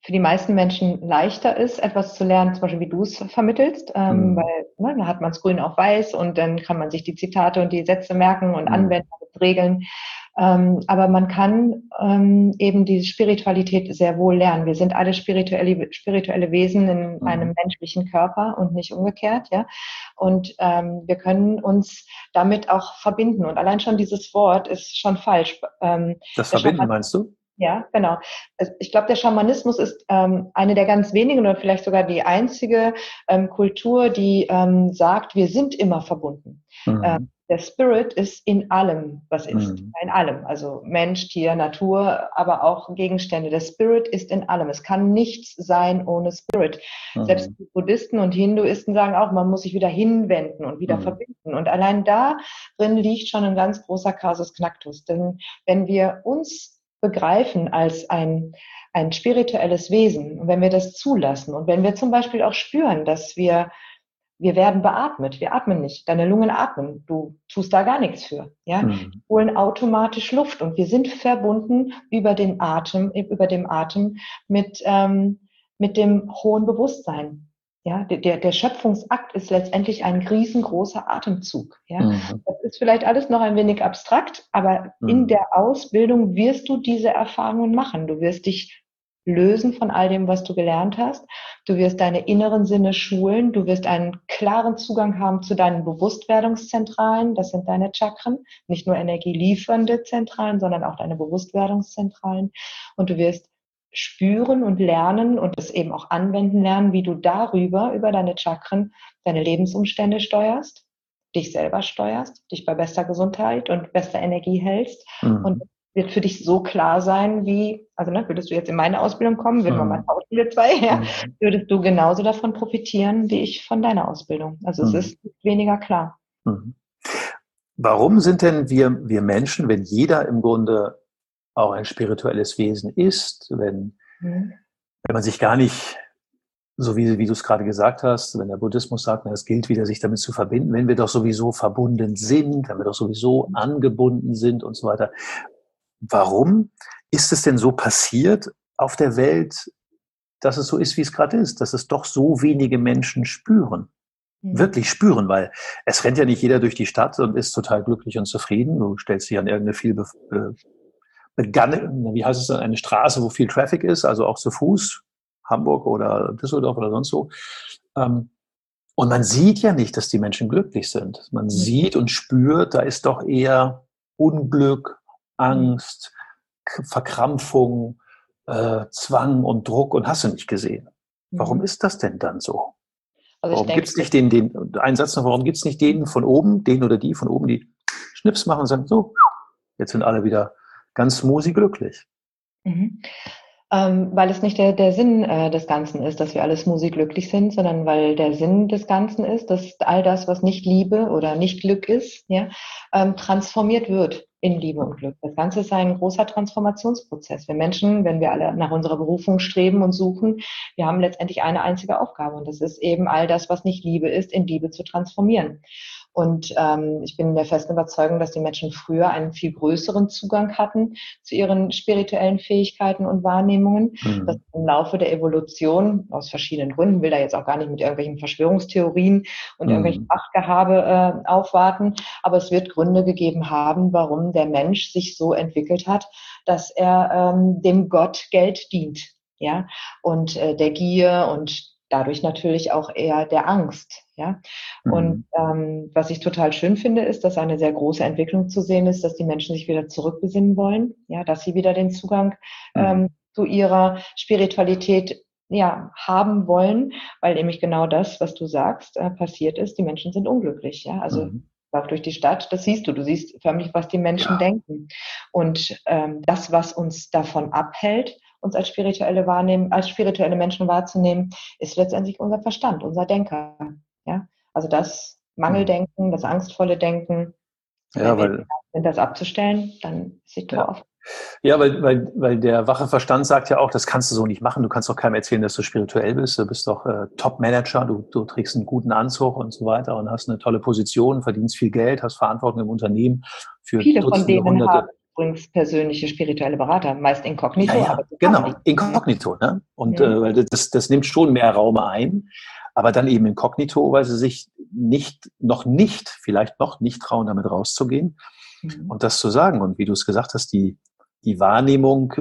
C: für die meisten Menschen leichter ist, etwas zu lernen, zum Beispiel wie du es vermittelst, mhm. weil ne, da hat man es grün auf weiß und dann kann man sich die Zitate und die Sätze merken und mhm. anwenden mit Regeln. Ähm, aber man kann ähm, eben die Spiritualität sehr wohl lernen. Wir sind alle spirituelle, spirituelle Wesen in mhm. einem menschlichen Körper und nicht umgekehrt, ja. Und ähm, wir können uns damit auch verbinden. Und allein schon dieses Wort ist schon falsch.
B: Ähm, das Verbinden meinst du?
C: Ja, genau. Also ich glaube, der Schamanismus ist ähm, eine der ganz wenigen oder vielleicht sogar die einzige ähm, Kultur, die ähm, sagt, wir sind immer verbunden. Mhm. Ähm, der Spirit ist in allem, was ist. Mhm. In allem. Also Mensch, Tier, Natur, aber auch Gegenstände. Der Spirit ist in allem. Es kann nichts sein ohne Spirit. Mhm. Selbst die Buddhisten und Hinduisten sagen auch, man muss sich wieder hinwenden und wieder mhm. verbinden. Und allein da drin liegt schon ein ganz großer Kasus Knacktus. Denn wenn wir uns begreifen als ein, ein spirituelles Wesen und wenn wir das zulassen und wenn wir zum Beispiel auch spüren, dass wir wir werden beatmet. Wir atmen nicht. Deine Lungen atmen. Du tust da gar nichts für. Ja, mhm. holen automatisch Luft und wir sind verbunden über den Atem, über dem Atem mit ähm, mit dem hohen Bewusstsein. Ja, der, der Schöpfungsakt ist letztendlich ein riesengroßer Atemzug. Ja, mhm. das ist vielleicht alles noch ein wenig abstrakt, aber mhm. in der Ausbildung wirst du diese Erfahrungen machen. Du wirst dich lösen von all dem, was du gelernt hast. Du wirst deine inneren Sinne schulen. Du wirst einen klaren Zugang haben zu deinen Bewusstwerdungszentralen. Das sind deine Chakren. Nicht nur energieliefernde Zentralen, sondern auch deine Bewusstwerdungszentralen. Und du wirst spüren und lernen und es eben auch anwenden lernen, wie du darüber, über deine Chakren, deine Lebensumstände steuerst, dich selber steuerst, dich bei bester Gesundheit und bester Energie hältst mhm. und wird für dich so klar sein, wie, also ne, würdest du jetzt in meine Ausbildung kommen, würden mhm. wir mal tauschen, wir zwei, ja, mhm. würdest du genauso davon profitieren, wie ich von deiner Ausbildung. Also mhm. es ist weniger klar. Mhm.
B: Warum sind denn wir, wir Menschen, wenn jeder im Grunde auch ein spirituelles Wesen ist, wenn, mhm. wenn man sich gar nicht, so wie, wie du es gerade gesagt hast, wenn der Buddhismus sagt, es gilt wieder, sich damit zu verbinden, wenn wir doch sowieso verbunden sind, wenn wir doch sowieso angebunden sind und so weiter, warum ist es denn so passiert auf der Welt, dass es so ist, wie es gerade ist, dass es doch so wenige Menschen spüren? Mhm. Wirklich spüren, weil es rennt ja nicht jeder durch die Stadt und ist total glücklich und zufrieden. Du stellst dich an irgendeine viel begannene, wie heißt es dann, eine Straße, wo viel Traffic ist, also auch zu Fuß, Hamburg oder Düsseldorf oder sonst so. Ähm, und man sieht ja nicht, dass die Menschen glücklich sind. Man mhm. sieht und spürt, da ist doch eher Unglück, Angst, Verkrampfung, äh, Zwang und Druck und hast du nicht gesehen. Warum mhm. ist das denn dann so? Also warum gibt es nicht den, den, einen Satz noch, warum gibt es nicht den von oben, den oder die von oben, die Schnips machen und sagen, so, jetzt sind alle wieder ganz smoothie glücklich.
C: Mhm ähm, weil es nicht der, der Sinn äh, des Ganzen ist, dass wir alle smoothie glücklich sind, sondern weil der Sinn des Ganzen ist, dass all das, was nicht Liebe oder nicht Glück ist, ja, ähm, transformiert wird in Liebe und Glück. Das Ganze ist ein großer Transformationsprozess. Wir Menschen, wenn wir alle nach unserer Berufung streben und suchen, wir haben letztendlich eine einzige Aufgabe und das ist eben all das, was nicht Liebe ist, in Liebe zu transformieren. Und ähm, ich bin der festen Überzeugung, dass die Menschen früher einen viel größeren Zugang hatten zu ihren spirituellen Fähigkeiten und Wahrnehmungen. Mhm. Dass im Laufe der Evolution, aus verschiedenen Gründen, will da jetzt auch gar nicht mit irgendwelchen Verschwörungstheorien und mhm. irgendwelchen Machtgehabe äh, aufwarten, aber es wird Gründe gegeben haben, warum der Mensch sich so entwickelt hat, dass er ähm, dem Gott Geld dient. Ja, und äh, der Gier und dadurch natürlich auch eher der Angst. Ja? Mhm. Und ähm, was ich total schön finde, ist, dass eine sehr große Entwicklung zu sehen ist, dass die Menschen sich wieder zurückbesinnen wollen, ja, dass sie wieder den Zugang mhm. ähm, zu ihrer Spiritualität ja, haben wollen, weil nämlich genau das, was du sagst, äh, passiert ist. Die Menschen sind unglücklich. Ja? Also mhm. Lauf durch die Stadt, das siehst du. Du siehst förmlich, was die Menschen ja. denken. Und ähm, das, was uns davon abhält, uns als spirituelle wahrnehmen, als spirituelle Menschen wahrzunehmen, ist letztendlich unser Verstand, unser Denker. Ja, also das Mangeldenken, das angstvolle Denken. Ja, weil wenn das abzustellen, dann sieht
B: ja. auf. Ja, weil, weil, weil der wache Verstand sagt ja auch, das kannst du so nicht machen. Du kannst doch keinem erzählen, dass du spirituell bist. Du bist doch äh, Top-Manager, du, du trägst einen guten Anzug und so weiter und hast eine tolle Position, verdienst viel Geld, hast Verantwortung im Unternehmen für
C: Viele Dutzende, von denen Hunderte. Haben übrigens persönliche spirituelle Berater, meist inkognito. Ja,
B: ja, genau, inkognito. Ne? Und mhm. äh, das, das nimmt schon mehr Raum ein, aber dann eben inkognito, weil sie sich nicht, noch nicht, vielleicht noch nicht trauen, damit rauszugehen mhm. und das zu sagen. Und wie du es gesagt hast, die, die Wahrnehmung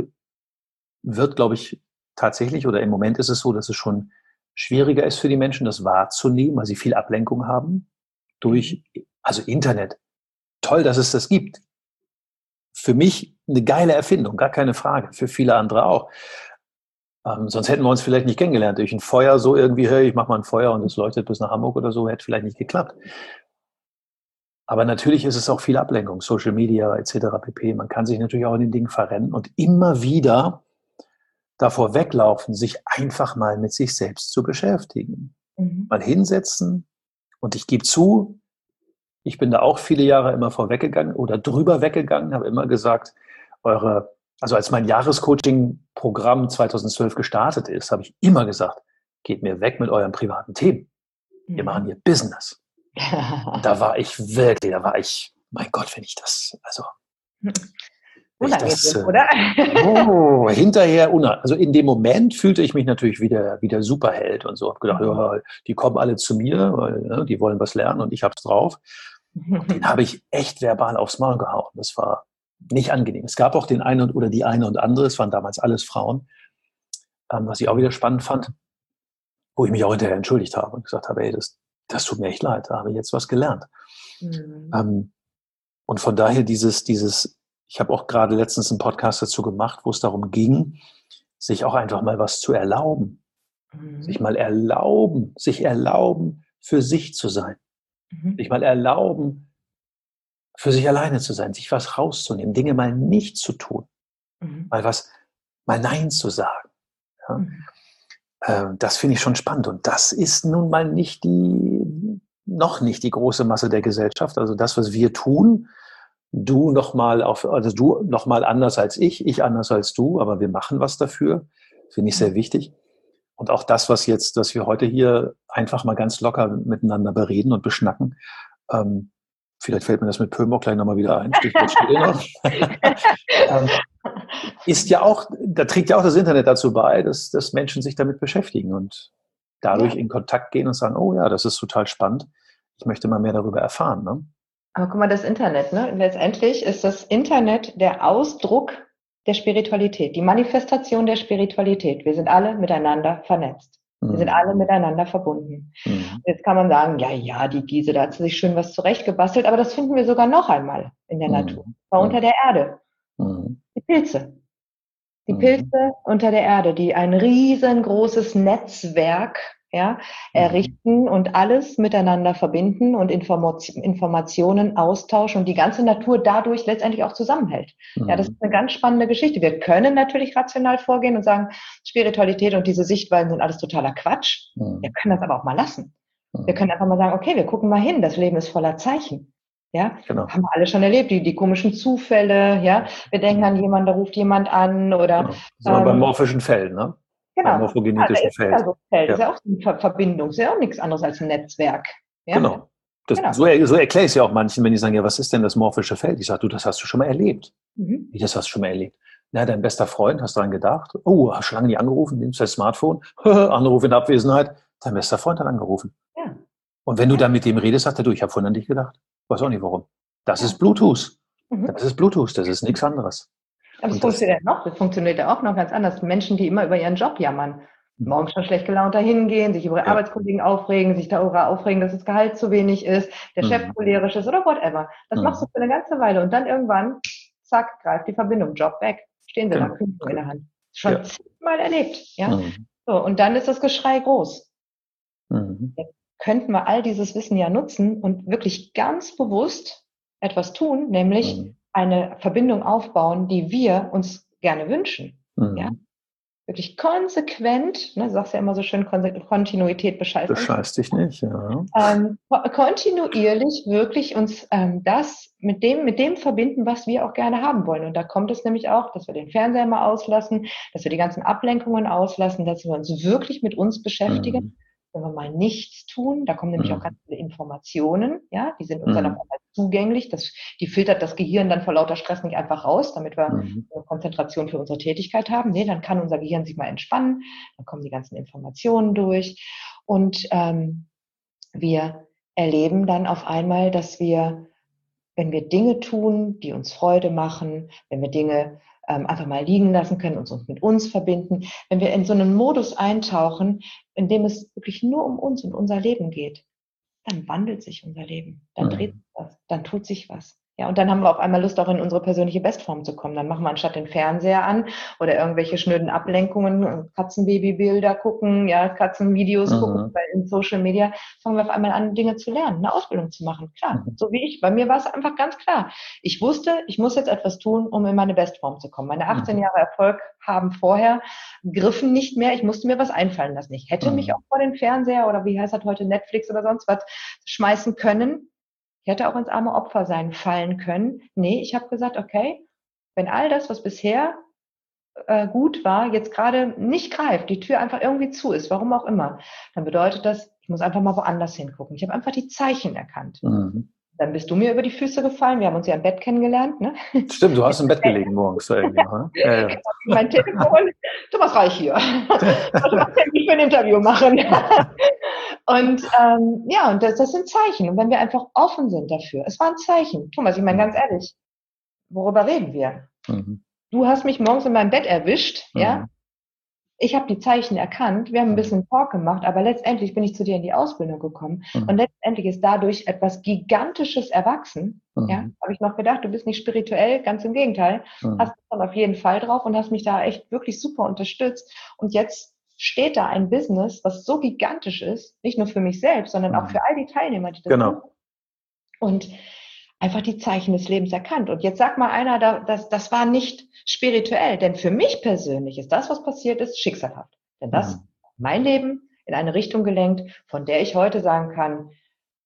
B: wird, glaube ich, tatsächlich, oder im Moment ist es so, dass es schon schwieriger ist für die Menschen, das wahrzunehmen, weil sie viel Ablenkung haben durch, mhm. also Internet. Toll, dass es das gibt für mich eine geile Erfindung, gar keine Frage. Für viele andere auch. Ähm, sonst hätten wir uns vielleicht nicht kennengelernt. Durch ein Feuer so irgendwie, hey, ich mach mal ein Feuer und es leuchtet bis nach Hamburg oder so, hätte vielleicht nicht geklappt. Aber natürlich ist es auch viel Ablenkung, Social Media etc. pp. Man kann sich natürlich auch in den Dingen verrennen und immer wieder davor weglaufen, sich einfach mal mit sich selbst zu beschäftigen. Mhm. Mal hinsetzen und ich gebe zu, ich bin da auch viele Jahre immer vorweggegangen oder drüber weggegangen, habe immer gesagt, eure, also als mein Jahrescoaching-Programm 2012 gestartet ist, habe ich immer gesagt, geht mir weg mit euren privaten Themen. Wir mhm. machen hier Business. Und da war ich wirklich, da war ich, mein Gott, wenn ich das, also.
C: Unangenehm, das, äh, oder?
B: oh, hinterher, also in dem Moment fühlte ich mich natürlich wieder, wieder Superheld und so. Habe gedacht, mhm. ja, die kommen alle zu mir, weil ne, die wollen was lernen und ich hab's drauf. Den habe ich echt verbal aufs Maul gehauen. Das war nicht angenehm. Es gab auch den einen oder die eine und andere, es waren damals alles Frauen, ähm, was ich auch wieder spannend fand, wo ich mich auch hinterher entschuldigt habe und gesagt habe, ey, das, das tut mir echt leid, da habe ich jetzt was gelernt. Mhm. Ähm, und von daher dieses, dieses, ich habe auch gerade letztens einen Podcast dazu gemacht, wo es darum ging, sich auch einfach mal was zu erlauben. Mhm. Sich mal erlauben, sich erlauben, für sich zu sein. Mhm. Sich mal erlauben, für sich alleine zu sein, sich was rauszunehmen, Dinge mal nicht zu tun, mhm. mal was, mal Nein zu sagen. Ja? Mhm. Äh, das finde ich schon spannend. Und das ist nun mal nicht die, noch nicht die große Masse der Gesellschaft. Also das, was wir tun, du noch mal auf, also du noch mal anders als ich, ich anders als du, aber wir machen was dafür. Finde ich sehr wichtig. Und auch das, was jetzt, dass wir heute hier einfach mal ganz locker miteinander bereden und beschnacken. Ähm, vielleicht fällt mir das mit Pömer gleich nochmal wieder ein. ähm, ist ja auch, da trägt ja auch das Internet dazu bei, dass, dass Menschen sich damit beschäftigen. Und dadurch ja. in Kontakt gehen und sagen, oh ja, das ist total spannend. Ich möchte mal mehr darüber erfahren. Ne?
C: Aber guck mal, das Internet, ne? Letztendlich ist das Internet der Ausdruck der Spiritualität, die Manifestation der Spiritualität. Wir sind alle miteinander vernetzt. Wir sind mhm. alle miteinander verbunden. Mhm. Jetzt kann man sagen, ja, ja, die Giese, da hat sie sich schön was zurechtgebastelt, aber das finden wir sogar noch einmal in der mhm. Natur. War unter der Erde. Mhm. Die Pilze. Die mhm. Pilze unter der Erde, die ein riesengroßes Netzwerk ja, mhm. errichten und alles miteinander verbinden und Informationen austauschen und die ganze Natur dadurch letztendlich auch zusammenhält. Ja, das mhm. ist eine ganz spannende Geschichte. Wir können natürlich rational vorgehen und sagen, Spiritualität und diese Sichtweisen sind alles totaler Quatsch. Mhm. Wir können das aber auch mal lassen. Wir können einfach mal sagen, okay, wir gucken mal hin, das Leben ist voller Zeichen. Ja, genau. haben wir alle schon erlebt, die, die komischen Zufälle, ja. Wir denken an jemanden, da ruft jemand an oder. Genau.
B: So ähm, beim morphischen Feld, ne?
C: Genau. morphogenetischen ja, Feld. Also Feld. Ja. ist ja auch eine Verbindung, ist ja auch nichts anderes als ein Netzwerk.
B: Ja? Genau. Das, genau. So, so erkläre ich es ja auch manchen, wenn die sagen, ja, was ist denn das morphische Feld? Ich sage, du, das hast du schon mal erlebt. Mhm. Wie, das hast du schon mal erlebt? Na, dein bester Freund, hast daran gedacht? Oh, hast du lange nie angerufen, nimmst dein Smartphone, Anruf in Abwesenheit, dein bester Freund hat angerufen. Ja. Und wenn du dann mit dem redest, sagt er, du, ich habe vorhin an dich gedacht. Weiß auch nicht warum. Das ja. ist Bluetooth. Mhm. Das ist Bluetooth, das ist nichts anderes.
C: Aber es funktioniert noch, das funktioniert ja auch noch ganz anders. Menschen, die immer über ihren Job jammern, hm. morgen schon schlecht gelaunt dahin gehen, sich über ihre ja. Arbeitskollegen aufregen, sich darüber aufregen, dass das Gehalt zu wenig ist, der mhm. Chef cholerisch ist oder whatever. Das mhm. machst du für eine ganze Weile und dann irgendwann, zack, greift die Verbindung, Job weg. Stehen sie genau. da, Kündigung in der Hand. Schon ja. mal erlebt, ja. Mhm. So, und dann ist das Geschrei groß. Mhm. Jetzt könnten wir all dieses Wissen ja nutzen und wirklich ganz bewusst etwas tun, nämlich mhm eine Verbindung aufbauen, die wir uns gerne wünschen. Mhm. Ja? Wirklich konsequent, ne, du sagst ja immer so schön, Kontinuität bescheißt.
B: Bescheißt dich nicht, ja.
C: Ähm, kontinuierlich wirklich uns ähm, das mit dem, mit dem verbinden, was wir auch gerne haben wollen. Und da kommt es nämlich auch, dass wir den Fernseher mal auslassen, dass wir die ganzen Ablenkungen auslassen, dass wir uns wirklich mit uns beschäftigen. Mhm wenn wir mal nichts tun, da kommen nämlich mhm. auch ganz viele Informationen, ja, die sind uns mhm. dann auch zugänglich, das, die filtert das Gehirn dann vor lauter Stress nicht einfach raus, damit wir mhm. eine Konzentration für unsere Tätigkeit haben. Nee, dann kann unser Gehirn sich mal entspannen, dann kommen die ganzen Informationen durch und ähm, wir erleben dann auf einmal, dass wir, wenn wir Dinge tun, die uns Freude machen, wenn wir Dinge ähm, einfach mal liegen lassen können, uns, uns mit uns verbinden. Wenn wir in so einen Modus eintauchen, in dem es wirklich nur um uns und unser Leben geht, dann wandelt sich unser Leben, dann mhm. dreht sich was, dann tut sich was. Ja, und dann haben wir auf einmal Lust, auch in unsere persönliche Bestform zu kommen. Dann machen wir anstatt den Fernseher an oder irgendwelche schnöden Ablenkungen, Katzenbabybilder gucken, ja, Katzenvideos mhm. gucken weil in Social Media, fangen wir auf einmal an, Dinge zu lernen, eine Ausbildung zu machen. Klar, mhm. so wie ich. Bei mir war es einfach ganz klar. Ich wusste, ich muss jetzt etwas tun, um in meine Bestform zu kommen. Meine 18 mhm. Jahre Erfolg haben vorher griffen nicht mehr. Ich musste mir was einfallen lassen. Ich hätte mich mhm. auch vor den Fernseher oder wie heißt das heute Netflix oder sonst was schmeißen können ich hätte auch ins arme Opfer sein fallen können. Nee, ich habe gesagt, okay, wenn all das, was bisher äh, gut war, jetzt gerade nicht greift, die Tür einfach irgendwie zu ist, warum auch immer, dann bedeutet das, ich muss einfach mal woanders hingucken. Ich habe einfach die Zeichen erkannt. Mhm. Dann bist du mir über die Füße gefallen. Wir haben uns ja im Bett kennengelernt. Ne?
B: Stimmt, du hast im Bett gelegen morgens. Irgendwie, ne? ja, ja.
C: Mein Telefon, Thomas Reich hier. Du für ein Interview machen? Und ähm, ja, und das, das sind Zeichen. Und wenn wir einfach offen sind dafür, es war ein Zeichen. Thomas, ich meine ganz ehrlich, worüber reden wir? Mhm. Du hast mich morgens in meinem Bett erwischt, mhm. ja. Ich habe die Zeichen erkannt, wir haben ein mhm. bisschen Talk gemacht, aber letztendlich bin ich zu dir in die Ausbildung gekommen mhm. und letztendlich ist dadurch etwas Gigantisches erwachsen. Mhm. Ja, habe ich noch gedacht, du bist nicht spirituell, ganz im Gegenteil, mhm. hast dann auf jeden Fall drauf und hast mich da echt wirklich super unterstützt. Und jetzt steht da ein Business, was so gigantisch ist, nicht nur für mich selbst, sondern auch mhm. für all die Teilnehmer, die das
B: genau. Machen.
C: Und einfach die Zeichen des Lebens erkannt. Und jetzt sagt mal einer, das, das war nicht spirituell, denn für mich persönlich ist das, was passiert ist, schicksalhaft. Denn das mhm. mein Leben in eine Richtung gelenkt, von der ich heute sagen kann,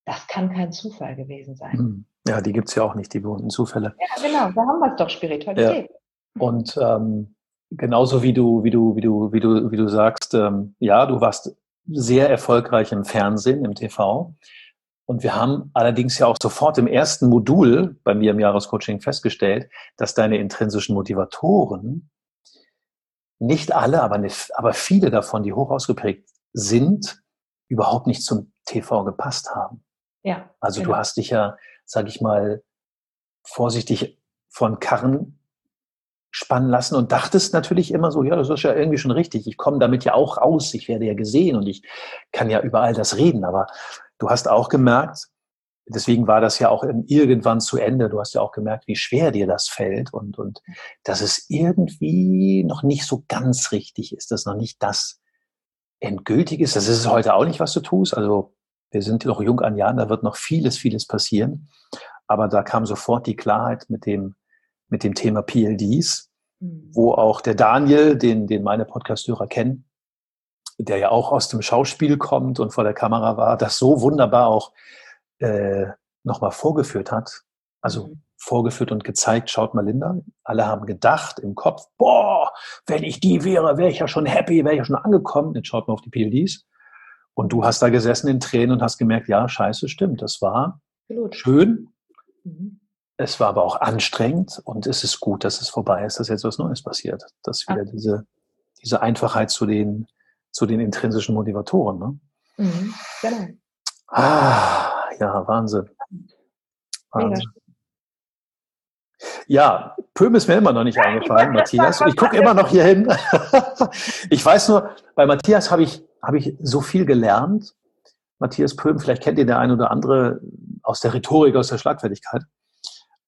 C: das kann kein Zufall gewesen sein. Mhm.
B: Ja, die gibt's ja auch nicht, die berühmten Zufälle.
C: Ja, genau, da haben wir es doch, Spiritualität.
B: Ja. Und ähm, genauso wie du, wie du, wie du, wie du, wie du sagst, ähm, ja, du warst sehr erfolgreich im Fernsehen, im TV. Und wir haben allerdings ja auch sofort im ersten Modul bei mir im Jahrescoaching festgestellt, dass deine intrinsischen Motivatoren nicht alle, aber, nicht, aber viele davon, die hoch ausgeprägt sind, überhaupt nicht zum TV gepasst haben.
C: Ja.
B: Also genau. du hast dich ja, sag ich mal, vorsichtig von Karren spannen lassen und dachtest natürlich immer so, ja, das ist ja irgendwie schon richtig. Ich komme damit ja auch raus, ich werde ja gesehen und ich kann ja überall das reden. Aber du hast auch gemerkt, deswegen war das ja auch irgendwann zu Ende. Du hast ja auch gemerkt, wie schwer dir das fällt und, und dass es irgendwie noch nicht so ganz richtig ist, dass noch nicht das endgültig ist. Das ist es heute auch nicht, was du tust. Also wir sind noch jung an Jahren, da wird noch vieles, vieles passieren. Aber da kam sofort die Klarheit mit dem, mit dem Thema PLDs. Wo auch der Daniel, den, den meine Podcast-Hörer kennen, der ja auch aus dem Schauspiel kommt und vor der Kamera war, das so wunderbar auch äh, nochmal vorgeführt hat. Also mhm. vorgeführt und gezeigt, schaut mal Linda. Alle haben gedacht im Kopf, boah, wenn ich die wäre, wäre ich ja schon happy, wäre ich ja schon angekommen. Jetzt schaut mal auf die PLDs. Und du hast da gesessen in Tränen und hast gemerkt, ja, scheiße, stimmt. Das war Absolut. schön. Mhm. Es war aber auch anstrengend und es ist gut, dass es vorbei ist, dass jetzt was Neues passiert. Dass wieder diese, diese Einfachheit zu den, zu den intrinsischen Motivatoren. Ne? Mhm, genau. Ah, ja, Wahnsinn. Wahnsinn. Ja, Pöhm ist mir immer noch nicht eingefallen, Matthias. Ich gucke immer noch hier hin. ich weiß nur, bei Matthias habe ich, habe ich so viel gelernt. Matthias Pöhm, vielleicht kennt ihr der ein oder andere aus der Rhetorik, aus der Schlagfertigkeit.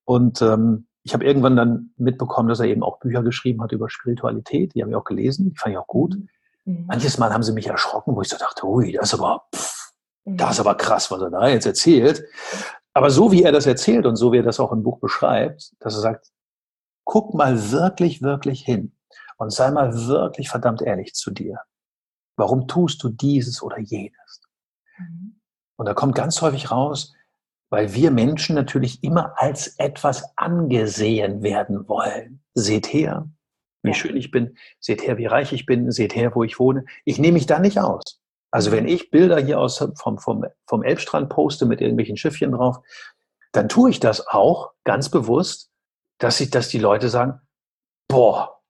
B: Und ähm, ich habe irgendwann dann mitbekommen, dass er eben auch Bücher geschrieben hat über Spiritualität. Die habe ich auch gelesen, die fand ich auch gut. Mhm. Manches Mal haben sie mich erschrocken, wo ich so dachte, ui, das ist aber, pff, das ist aber krass, was er da jetzt erzählt. Aber so wie er das erzählt und so wie er das auch im Buch beschreibt, dass er sagt, guck mal wirklich, wirklich hin und sei mal wirklich verdammt ehrlich zu dir. Warum tust du dieses oder jenes? Mhm. Und da kommt ganz häufig raus, weil wir Menschen natürlich immer als etwas angesehen werden wollen. Seht her, wie ja. schön ich bin, seht her, wie reich ich bin, seht her, wo ich wohne. Ich nehme mich da nicht aus. Also wenn ich Bilder hier aus, vom, vom, vom Elbstrand poste mit irgendwelchen Schiffchen drauf, dann tue ich das auch ganz bewusst, dass ich, dass die Leute sagen, boah,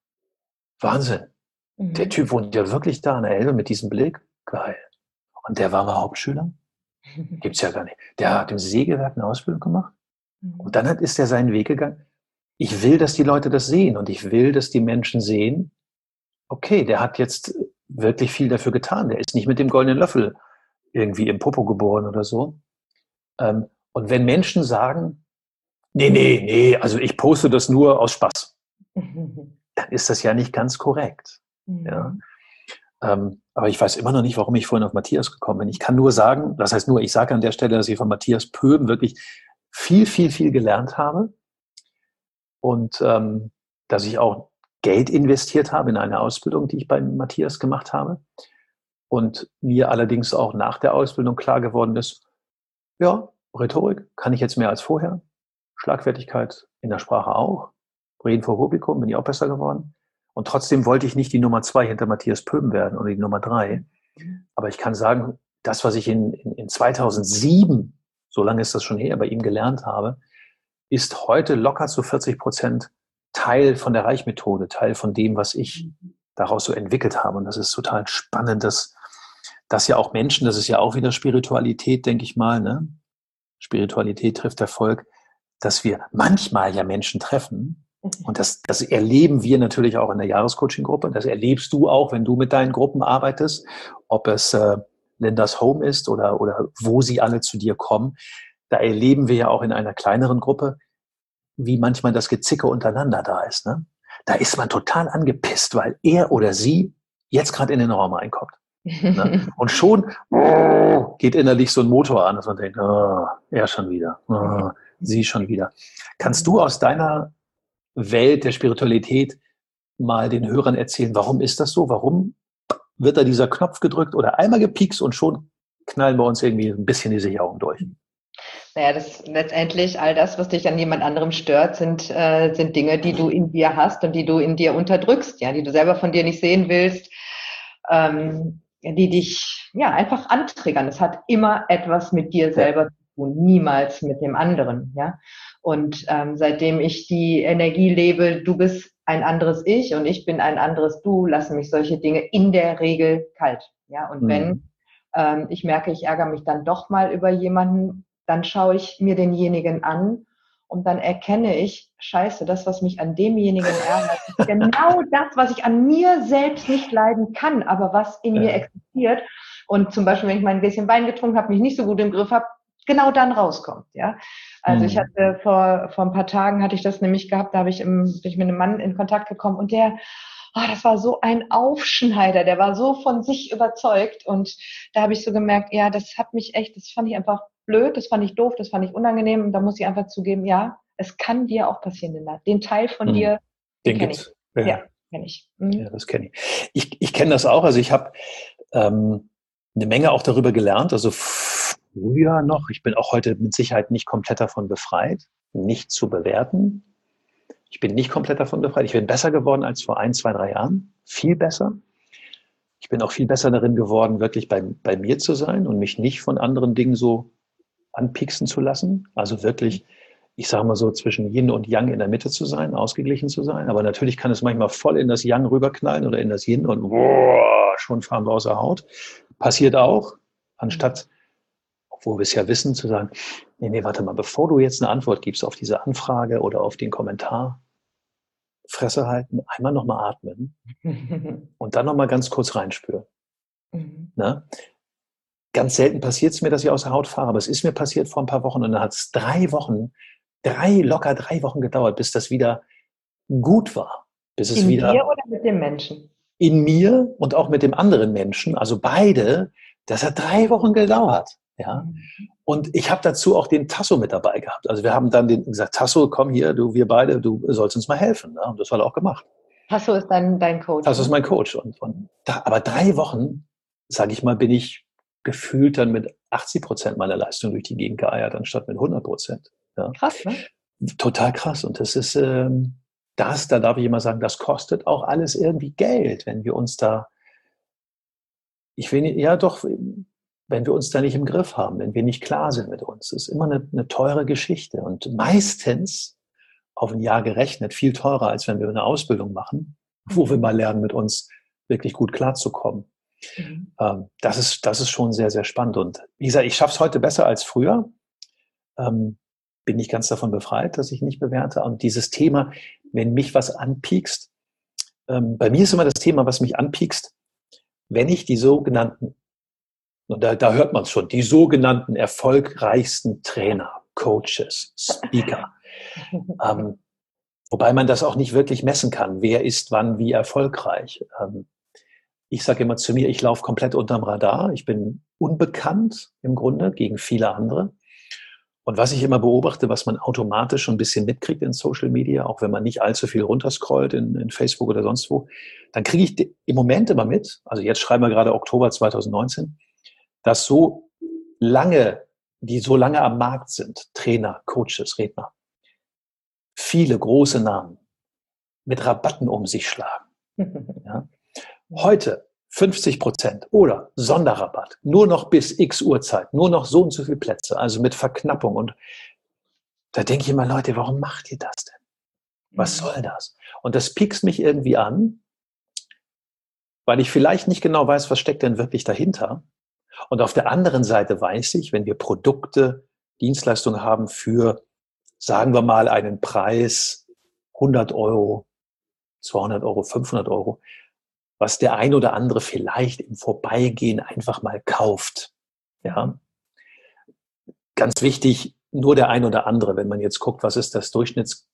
B: Wahnsinn. Mhm. Der Typ wohnt ja wirklich da an der Elbe mit diesem Blick. Geil. Und der war mal Hauptschüler? Gibt's ja gar nicht. Der hat im Sägewerk eine Ausbildung gemacht. Mhm. Und dann hat, ist er seinen Weg gegangen. Ich will, dass die Leute das sehen und ich will, dass die Menschen sehen, okay, der hat jetzt wirklich viel dafür getan. Der ist nicht mit dem goldenen Löffel irgendwie im Popo geboren oder so. Ähm, und wenn Menschen sagen, nee, nee, nee, also ich poste das nur aus Spaß, dann ist das ja nicht ganz korrekt. Mhm. Ja. Ähm, aber ich weiß immer noch nicht, warum ich vorhin auf Matthias gekommen bin. Ich kann nur sagen, das heißt nur, ich sage an der Stelle, dass ich von Matthias Pöben wirklich viel, viel, viel gelernt habe und ähm, dass ich auch Geld investiert habe in eine Ausbildung, die ich bei Matthias gemacht habe. Und mir allerdings auch nach der Ausbildung klar geworden ist, ja, Rhetorik kann ich jetzt mehr als vorher. Schlagfertigkeit in der Sprache auch. Reden vor Publikum bin ich auch besser geworden. Und trotzdem wollte ich nicht die Nummer zwei hinter Matthias Pöben werden oder die Nummer drei. Aber ich kann sagen, das, was ich in, in, in 2007, so lange ist das schon her, bei ihm gelernt habe, ist heute locker zu 40 Prozent Teil von der Reichmethode, Teil von dem, was ich daraus so entwickelt habe. Und das ist total spannend, dass, dass ja auch Menschen, das ist ja auch wieder Spiritualität, denke ich mal, ne? Spiritualität trifft Erfolg, dass wir manchmal ja Menschen treffen. Mhm. Und das, das erleben wir natürlich auch in der Jahrescoaching-Gruppe. Das erlebst du auch, wenn du mit deinen Gruppen arbeitest, ob es äh, Lindas Home ist oder, oder wo sie alle zu dir kommen. Da erleben wir ja auch in einer kleineren Gruppe, wie manchmal das Gezicke untereinander da ist. Ne? Da ist man total angepisst, weil er oder sie jetzt gerade in den Raum reinkommt. ne? Und schon oh, geht innerlich so ein Motor an, dass man denkt, oh, er schon wieder, oh, sie schon wieder. Kannst du aus deiner Welt der Spiritualität mal den Hörern erzählen, warum ist das so? Warum wird da dieser Knopf gedrückt oder einmal gepiekst und schon knallen wir uns irgendwie ein bisschen die Sicherung durch?
C: Naja, das letztendlich all das, was dich an jemand anderem stört, sind, äh, sind Dinge, die du in dir hast und die du in dir unterdrückst, ja, die du selber von dir nicht sehen willst, ähm, die dich ja einfach antriggern. Es hat immer etwas mit dir selber zu tun, niemals mit dem anderen, ja. Und ähm, seitdem ich die Energie lebe, du bist ein anderes Ich und ich bin ein anderes Du, lassen mich solche Dinge in der Regel kalt, ja. Und mhm. wenn ähm, ich merke, ich ärgere mich dann doch mal über jemanden, dann schaue ich mir denjenigen an und dann erkenne ich, scheiße, das, was mich an demjenigen ärgert, ist genau das, was ich an mir selbst nicht leiden kann, aber was in ja. mir existiert. Und zum Beispiel, wenn ich mal ein bisschen Wein getrunken habe, mich nicht so gut im Griff habe, genau dann rauskommt, ja. Also mhm. ich hatte vor, vor ein paar Tagen hatte ich das nämlich gehabt, da habe ich, im, bin ich mit einem Mann in Kontakt gekommen und der, oh, das war so ein Aufschneider, der war so von sich überzeugt und da habe ich so gemerkt, ja, das hat mich echt, das fand ich einfach blöd, das fand ich doof, das fand ich unangenehm und da muss ich einfach zugeben, ja, es kann dir auch passieren, Linda. Den Teil von mhm. dir,
B: den, den kenne ich. Ja, ja kenne ich. Mhm. Ja, das kenne ich. Ich, ich kenne das auch. Also ich habe ähm, eine Menge auch darüber gelernt. Also früher noch, ich bin auch heute mit Sicherheit nicht komplett davon befreit, nicht zu bewerten. Ich bin nicht komplett davon befreit. Ich bin besser geworden als vor ein, zwei, drei Jahren. Viel besser. Ich bin auch viel besser darin geworden, wirklich bei, bei mir zu sein und mich nicht von anderen Dingen so anpiksen zu lassen. Also wirklich, ich sage mal so, zwischen Yin und Yang in der Mitte zu sein, ausgeglichen zu sein. Aber natürlich kann es manchmal voll in das Yang rüberknallen oder in das Yin und boah, schon fahren wir außer Haut. Passiert auch, anstatt, obwohl wir es ja wissen, zu sagen, nee, nee, warte mal, bevor du jetzt eine Antwort gibst auf diese Anfrage oder auf den Kommentar, Fresse halten, einmal nochmal atmen und dann nochmal ganz kurz reinspüren. Mhm. Na? Ganz selten passiert es mir, dass ich aus der Haut fahre, aber es ist mir passiert vor ein paar Wochen und dann hat es drei Wochen, drei, locker drei Wochen gedauert, bis das wieder gut war. Bis es
C: in
B: wieder
C: dir oder mit dem Menschen?
B: In mir und auch mit dem anderen Menschen, also beide, das hat drei Wochen gedauert. Ja. Mhm. Und ich habe dazu auch den Tasso mit dabei gehabt. Also wir haben dann den, gesagt, Tasso, komm hier, du, wir beide, du sollst uns mal helfen. Ne? Und das hat er auch gemacht.
C: Tasso ist dein, dein Coach.
B: Tasso ist ne? mein Coach. Und, und da, aber drei Wochen, sage ich mal, bin ich gefühlt dann mit 80 Prozent meiner Leistung durch die Gegend geeiert, anstatt mit 100 Prozent. Ja.
C: Krass, ne?
B: Total krass. Und das ist ähm, das, da darf ich immer sagen, das kostet auch alles irgendwie Geld, wenn wir uns da, ich will, ja doch, wenn wir uns da nicht im Griff haben, wenn wir nicht klar sind mit uns. Das ist immer eine, eine teure Geschichte und meistens auf ein Jahr gerechnet viel teurer, als wenn wir eine Ausbildung machen, wo wir mal lernen, mit uns wirklich gut klarzukommen. Mhm. Ähm, das, ist, das ist schon sehr, sehr spannend. Und wie gesagt, ich schaffe es heute besser als früher. Ähm, bin nicht ganz davon befreit, dass ich nicht bewerte. Und dieses Thema, wenn mich was anpiekst, ähm, bei mir ist immer das Thema, was mich anpiekst, wenn ich die sogenannten, und da, da hört man es schon, die sogenannten erfolgreichsten Trainer, Coaches, Speaker, ähm, wobei man das auch nicht wirklich messen kann, wer ist wann wie erfolgreich. Ähm, ich sage immer zu mir, ich laufe komplett unterm Radar. Ich bin unbekannt im Grunde gegen viele andere. Und was ich immer beobachte, was man automatisch schon ein bisschen mitkriegt in Social Media, auch wenn man nicht allzu viel runterscrollt in, in Facebook oder sonst wo, dann kriege ich im Moment immer mit, also jetzt schreiben wir gerade Oktober 2019, dass so lange, die so lange am Markt sind, Trainer, Coaches, Redner, viele große Namen mit Rabatten um sich schlagen. Ja? Heute 50 Prozent oder Sonderrabatt, nur noch bis x Uhrzeit, nur noch so und so viele Plätze, also mit Verknappung. Und da denke ich immer, Leute, warum macht ihr das denn? Was mhm. soll das? Und das piekst mich irgendwie an, weil ich vielleicht nicht genau weiß, was steckt denn wirklich dahinter. Und auf der anderen Seite weiß ich, wenn wir Produkte, Dienstleistungen haben für, sagen wir mal, einen Preis 100 Euro, 200 Euro, 500 Euro, was der ein oder andere vielleicht im Vorbeigehen einfach mal kauft. Ja. Ganz wichtig, nur der ein oder andere, wenn man jetzt guckt, was ist das Durchschnitts,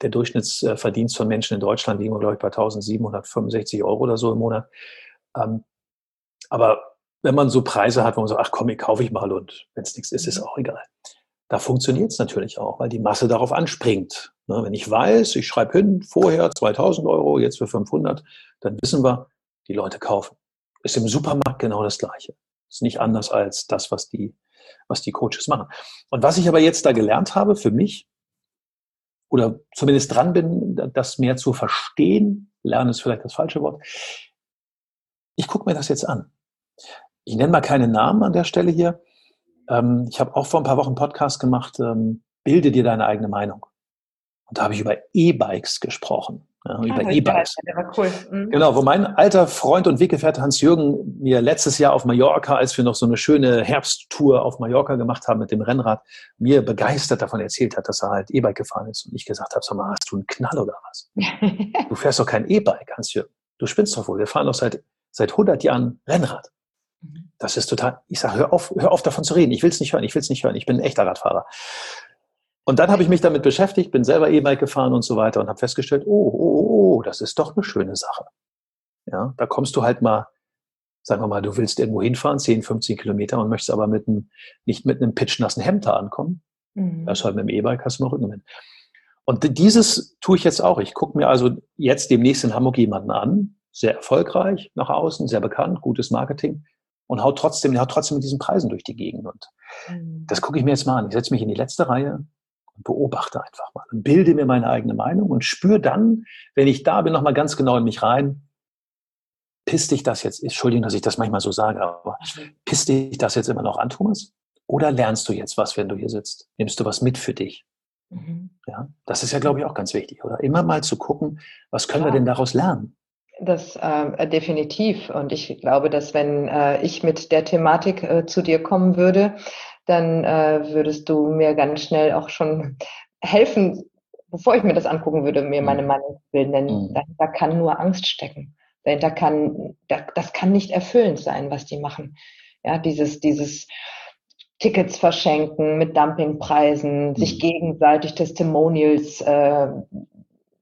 B: der Durchschnittsverdienst von Menschen in Deutschland, liegen wir, glaube ich, bei 1765 Euro oder so im Monat. Ähm, aber wenn man so Preise hat, wo man sagt, ach komm, ich kaufe ich mal und wenn es nichts ist, ist mhm. auch egal. Da funktioniert es natürlich auch, weil die Masse darauf anspringt. Ne, wenn ich weiß, ich schreibe hin, vorher 2000 Euro, jetzt für 500, dann wissen wir, die Leute kaufen. Ist im Supermarkt genau das Gleiche. Ist nicht anders als das, was die, was die Coaches machen. Und was ich aber jetzt da gelernt habe für mich, oder zumindest dran bin, das mehr zu verstehen, lernen ist vielleicht das falsche Wort. Ich gucke mir das jetzt an. Ich nenne mal keine Namen an der Stelle hier. Ähm, ich habe auch vor ein paar Wochen einen Podcast gemacht, ähm, bilde dir deine eigene Meinung. Und da habe ich über E-Bikes gesprochen. Ja, über ah, E-Bikes. Cool. Mhm. Genau, wo mein alter Freund und Weggefährte Hans-Jürgen mir letztes Jahr auf Mallorca, als wir noch so eine schöne Herbsttour auf Mallorca gemacht haben mit dem Rennrad, mir begeistert davon erzählt hat, dass er halt E-Bike gefahren ist. Und ich gesagt habe, sag mal, hast du einen Knall oder was? du fährst doch kein E-Bike, Hans-Jürgen. Du spinnst doch wohl. Wir fahren doch seit, seit 100 Jahren Rennrad. Mhm. Das ist total, ich sage, hör auf, hör auf davon zu reden. Ich will es nicht hören, ich will es nicht hören. Ich bin ein echter Radfahrer. Und dann habe ich mich damit beschäftigt, bin selber E-Bike gefahren und so weiter und habe festgestellt, oh, oh, oh, oh, das ist doch eine schöne Sache. Ja, da kommst du halt mal, sagen wir mal, du willst irgendwo hinfahren, 10, 15 Kilometer und möchtest aber mit einem, nicht mit einem pitchnassen Hemd da ankommen. Mhm. Das halt mit dem E-Bike hast du noch Rückenwind. Und dieses tue ich jetzt auch. Ich gucke mir also jetzt demnächst in Hamburg jemanden an, sehr erfolgreich nach außen, sehr bekannt, gutes Marketing und haut trotzdem, haut trotzdem mit diesen Preisen durch die Gegend. Und mhm. das gucke ich mir jetzt mal an. Ich setze mich in die letzte Reihe, beobachte einfach mal und bilde mir meine eigene Meinung und spüre dann, wenn ich da bin, nochmal ganz genau in mich rein, pisst dich das jetzt, Entschuldigung, dass ich das manchmal so sage, aber pisst dich das jetzt immer noch an, Thomas? Oder lernst du jetzt was, wenn du hier sitzt? Nimmst du was mit für dich? Mhm. Ja, das ist ja, glaube ich, auch ganz wichtig, oder? Immer mal zu gucken, was können ja. wir denn daraus lernen?
C: Das äh, definitiv. Und ich glaube, dass wenn äh, ich mit der Thematik äh, zu dir kommen würde, dann äh, würdest du mir ganz schnell auch schon helfen, bevor ich mir das angucken würde, mir meine mhm. Meinung zu bilden. Denn mhm. dahinter kann nur Angst stecken. Dahinter kann, das kann nicht erfüllend sein, was die machen. Ja, dieses, dieses Tickets verschenken mit Dumpingpreisen, mhm. sich gegenseitig Testimonials äh,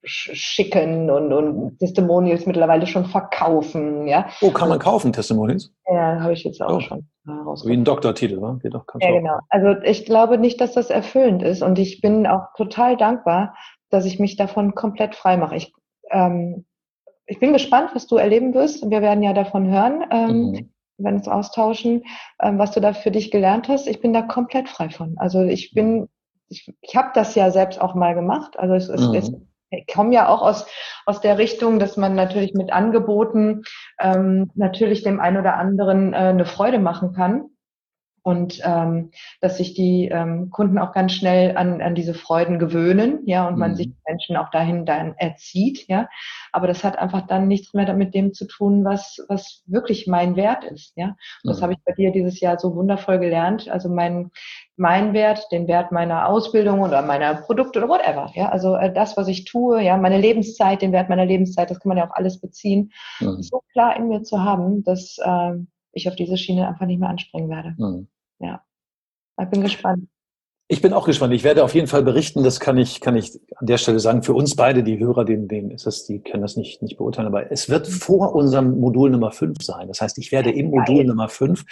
C: schicken und, und Testimonials mittlerweile schon verkaufen. Ja?
B: Oh, kann man kaufen, Testimonials?
C: Ja, habe ich jetzt auch oh. schon.
B: Wie ein Doktortitel, wa? Geht doch,
C: ja, genau. Also ich glaube nicht, dass das erfüllend ist und ich bin auch total dankbar, dass ich mich davon komplett frei mache. Ich, ähm, ich bin gespannt, was du erleben wirst. Wir werden ja davon hören. Ähm, mhm. Wir werden uns austauschen, ähm, was du da für dich gelernt hast. Ich bin da komplett frei von. Also ich bin, ich, ich habe das ja selbst auch mal gemacht. Also es, mhm. Ich komme ja auch aus, aus der Richtung, dass man natürlich mit Angeboten ähm, natürlich dem einen oder anderen äh, eine Freude machen kann und ähm, dass sich die ähm, Kunden auch ganz schnell an, an diese Freuden gewöhnen, ja, und mhm. man sich Menschen auch dahin dann erzieht, ja. Aber das hat einfach dann nichts mehr mit dem zu tun, was was wirklich mein Wert ist, ja. Und das mhm. habe ich bei dir dieses Jahr so wundervoll gelernt. Also mein mein Wert, den Wert meiner Ausbildung oder meiner Produkte oder whatever, ja. Also äh, das, was ich tue, ja, meine Lebenszeit, den Wert meiner Lebenszeit, das kann man ja auch alles beziehen, mhm. so klar in mir zu haben, dass äh, ich auf diese Schiene einfach nicht mehr anspringen werde. Ja, ich bin gespannt.
B: Ich bin auch gespannt. Ich werde auf jeden Fall berichten. Das kann ich, kann ich an der Stelle sagen. Für uns beide, die Hörer, denen, denen ist das, die können das nicht, nicht beurteilen. Aber es wird vor unserem Modul Nummer 5 sein. Das heißt, ich werde im Modul Nummer 5,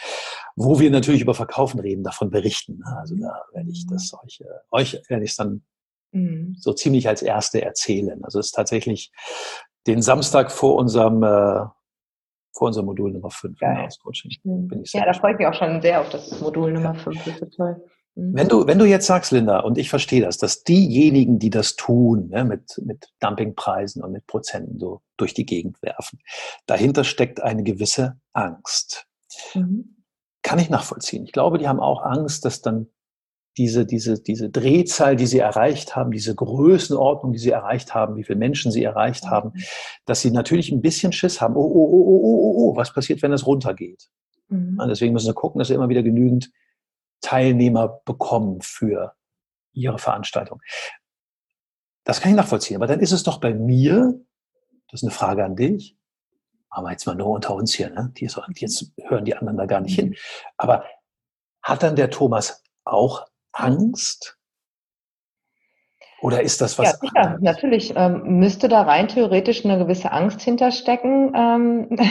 B: wo wir natürlich über Verkaufen reden, davon berichten. Also da werde ich das mhm. euch, äh, euch werde ich es dann mhm. so ziemlich als Erste erzählen. Also es ist tatsächlich den Samstag vor unserem, äh, vor unserem Modul Nummer 5
C: Coaching. ja, da freue ich mich auch schon sehr auf das Modul Nummer 5. Das ist toll.
B: Mhm. Wenn du, wenn du jetzt sagst, Linda, und ich verstehe das, dass diejenigen, die das tun, ne, mit, mit Dumpingpreisen und mit Prozenten so durch die Gegend werfen, dahinter steckt eine gewisse Angst. Mhm. Kann ich nachvollziehen. Ich glaube, die haben auch Angst, dass dann diese, diese, diese Drehzahl, die sie erreicht haben, diese Größenordnung, die sie erreicht haben, wie viele Menschen sie erreicht haben, mhm. dass sie natürlich ein bisschen Schiss haben. Oh, oh, oh, oh, oh, oh, oh was passiert, wenn es runtergeht? Mhm. Und deswegen müssen wir gucken, dass sie immer wieder genügend Teilnehmer bekommen für ihre Veranstaltung. Das kann ich nachvollziehen. Aber dann ist es doch bei mir, das ist eine Frage an dich, aber jetzt mal nur unter uns hier, ne? Die, jetzt hören die anderen da gar nicht hin. Mhm. Aber hat dann der Thomas auch Angst? Oder ist das was?
C: Ja, sicher, natürlich ähm, müsste da rein theoretisch eine gewisse Angst hinterstecken, ähm,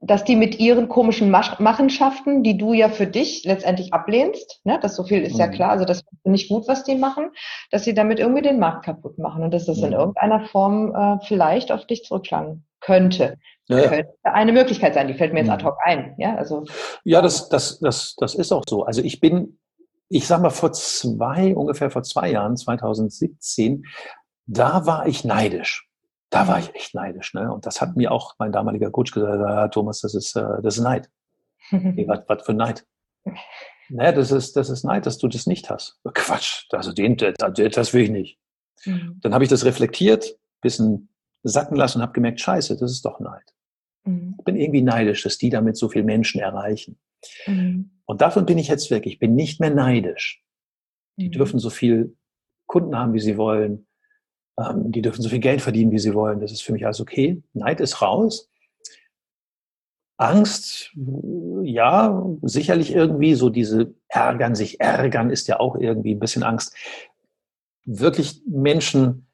C: dass die mit ihren komischen Machenschaften, die du ja für dich letztendlich ablehnst, ne, das so viel ist mhm. ja klar, also das ist nicht gut, was die machen, dass sie damit irgendwie den Markt kaputt machen und dass das mhm. in irgendeiner Form äh, vielleicht auf dich zurückschlagen könnte. Ja, ja. Könnte eine Möglichkeit sein, die fällt mir jetzt mhm. ad hoc ein. Ja, also,
B: ja das, das, das, das ist auch so. Also ich bin, ich sag mal, vor zwei, ungefähr vor zwei Jahren, 2017, da war ich neidisch. Da war ich echt neidisch. Ne? Und das hat mir auch mein damaliger Coach gesagt, ja, Thomas, das ist, äh, das ist Neid. hey, was, was für Neid? Naja, das ist, das ist Neid, dass du das nicht hast. Quatsch, also den, das, das will ich nicht. Mhm. Dann habe ich das reflektiert, bisschen sacken lassen und habe gemerkt, scheiße, das ist doch Neid. Mhm. Ich bin irgendwie neidisch, dass die damit so viele Menschen erreichen. Mhm. Und davon bin ich jetzt weg. Ich bin nicht mehr neidisch. Die mhm. dürfen so viel Kunden haben, wie sie wollen. Ähm, die dürfen so viel Geld verdienen, wie sie wollen. Das ist für mich alles okay. Neid ist raus. Angst, ja, sicherlich irgendwie so diese ärgern, sich ärgern ist ja auch irgendwie ein bisschen Angst. Wirklich Menschen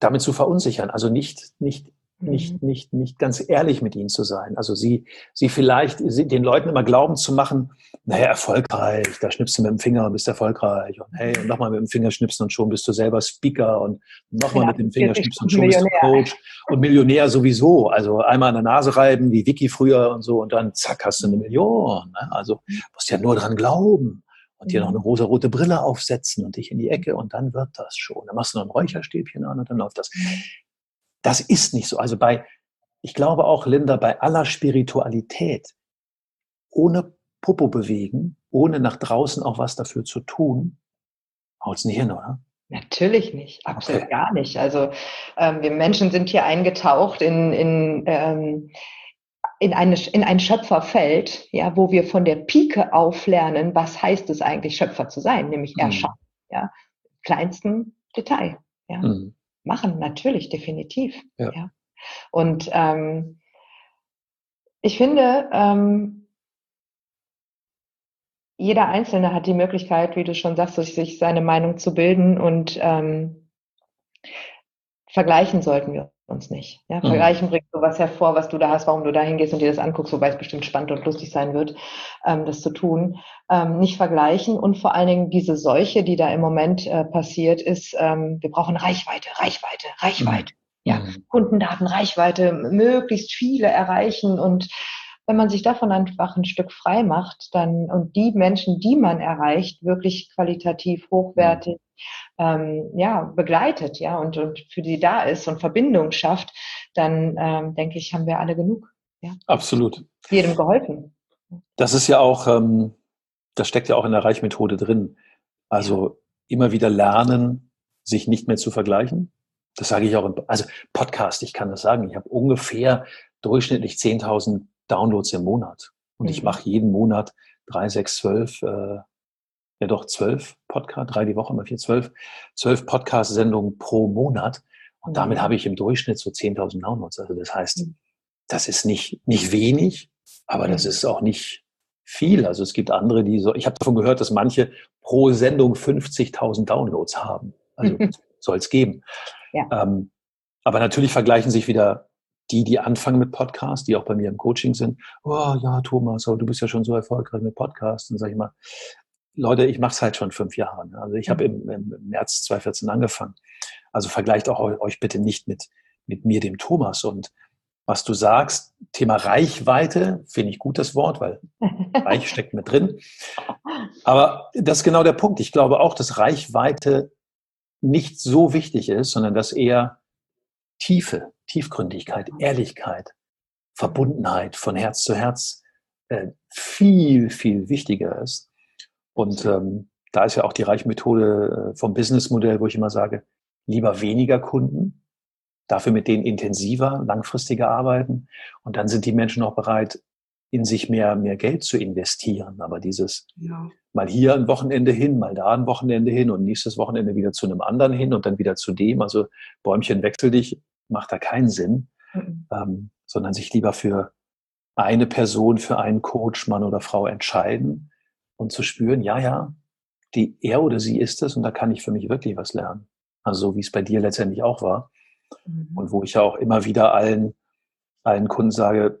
B: damit zu verunsichern, also nicht, nicht nicht, mhm. nicht, nicht ganz ehrlich mit ihnen zu sein. Also sie, sie vielleicht sie, den Leuten immer glauben zu machen, naja, erfolgreich, da schnippst du mit dem Finger und bist erfolgreich. Und hey, und nochmal mit dem Finger schnipsen und schon bist du selber Speaker und nochmal ja, mit dem Finger schnipsen und schon bist du Coach und Millionär sowieso. Also einmal an der Nase reiben, wie Vicky früher und so und dann zack, hast du eine Million. Ne? Also musst ja nur dran glauben und dir noch mhm. eine rosa-rote Brille aufsetzen und dich in die Ecke und dann wird das schon. Dann machst du noch ein Räucherstäbchen an und dann läuft das. Mhm. Das ist nicht so. Also bei, ich glaube auch, Linda, bei aller Spiritualität, ohne Popo bewegen, ohne nach draußen auch was dafür zu tun, haut's nicht hin, oder?
C: Natürlich nicht, absolut okay. gar nicht. Also ähm, wir Menschen sind hier eingetaucht in, in, ähm, in, eine, in ein Schöpferfeld, ja, wo wir von der Pike auf lernen, was heißt es eigentlich, Schöpfer zu sein, nämlich mhm. erschaffen, ja, kleinsten Detail. Ja. Mhm machen, natürlich, definitiv. Ja. ja. Und ähm, ich finde, ähm, jeder Einzelne hat die Möglichkeit, wie du schon sagst, sich seine Meinung zu bilden und ähm, vergleichen sollten wir uns nicht. Ja, mhm. vergleichen mhm. bringt sowas hervor, was du da hast, warum du da hingehst und dir das anguckst, wobei es bestimmt spannend und lustig sein wird, ähm, das zu tun. Ähm, nicht vergleichen und vor allen Dingen diese Seuche, die da im Moment äh, passiert ist, ähm, wir brauchen Reichweite, Reichweite, Reichweite. Mhm. Ja, mhm. Kundendaten, Reichweite, möglichst viele erreichen und wenn man sich davon einfach ein Stück frei macht, dann und die Menschen, die man erreicht, wirklich qualitativ hochwertig ähm, ja, begleitet, ja, und, und für die da ist und Verbindung schafft, dann ähm, denke ich, haben wir alle genug. Ja.
B: Absolut.
C: Jedem geholfen.
B: Das ist ja auch, ähm, das steckt ja auch in der Reichmethode drin. Also ja. immer wieder lernen, sich nicht mehr zu vergleichen. Das sage ich auch im also Podcast, ich kann das sagen. Ich habe ungefähr durchschnittlich 10.000 Downloads im Monat. Und mhm. ich mache jeden Monat drei, sechs, zwölf äh, ja doch zwölf Podcast, drei die Woche, mal vier, zwölf, zwölf Podcast-Sendungen pro Monat. Und damit mhm. habe ich im Durchschnitt so 10.000 Downloads. Also das heißt, mhm. das ist nicht, nicht wenig, aber das mhm. ist auch nicht viel. Also es gibt andere, die so, ich habe davon gehört, dass manche pro Sendung 50.000 Downloads haben. Also soll es geben. Ja. Ähm, aber natürlich vergleichen sich wieder die, die anfangen mit Podcasts, die auch bei mir im Coaching sind. Oh ja, Thomas, aber du bist ja schon so erfolgreich mit Podcasts. Dann sage ich mal, Leute, ich mache es halt schon fünf Jahre. Ne? Also ich habe mhm. im, im, März 2014 angefangen. Also vergleicht auch euch bitte nicht mit, mit mir, dem Thomas. Und was du sagst, Thema Reichweite, finde ich gut das Wort, weil Reich steckt mit drin. Aber das ist genau der Punkt. Ich glaube auch, dass Reichweite nicht so wichtig ist, sondern dass eher Tiefe, Tiefgründigkeit, Ehrlichkeit, Verbundenheit von Herz zu Herz äh, viel, viel wichtiger ist. Und ähm, da ist ja auch die Reichmethode äh, vom Businessmodell, wo ich immer sage, lieber weniger Kunden, dafür mit denen intensiver, langfristiger arbeiten. Und dann sind die Menschen auch bereit, in sich mehr, mehr Geld zu investieren. Aber dieses ja. mal hier ein Wochenende hin, mal da ein Wochenende hin und nächstes Wochenende wieder zu einem anderen hin und dann wieder zu dem, also Bäumchen wechsel dich, macht da keinen Sinn, mhm. ähm, sondern sich lieber für eine Person, für einen Coach, Mann oder Frau entscheiden und zu spüren, ja, ja, die er oder sie ist es und da kann ich für mich wirklich was lernen. Also so wie es bei dir letztendlich auch war. Mhm. Und wo ich ja auch immer wieder allen, allen Kunden sage,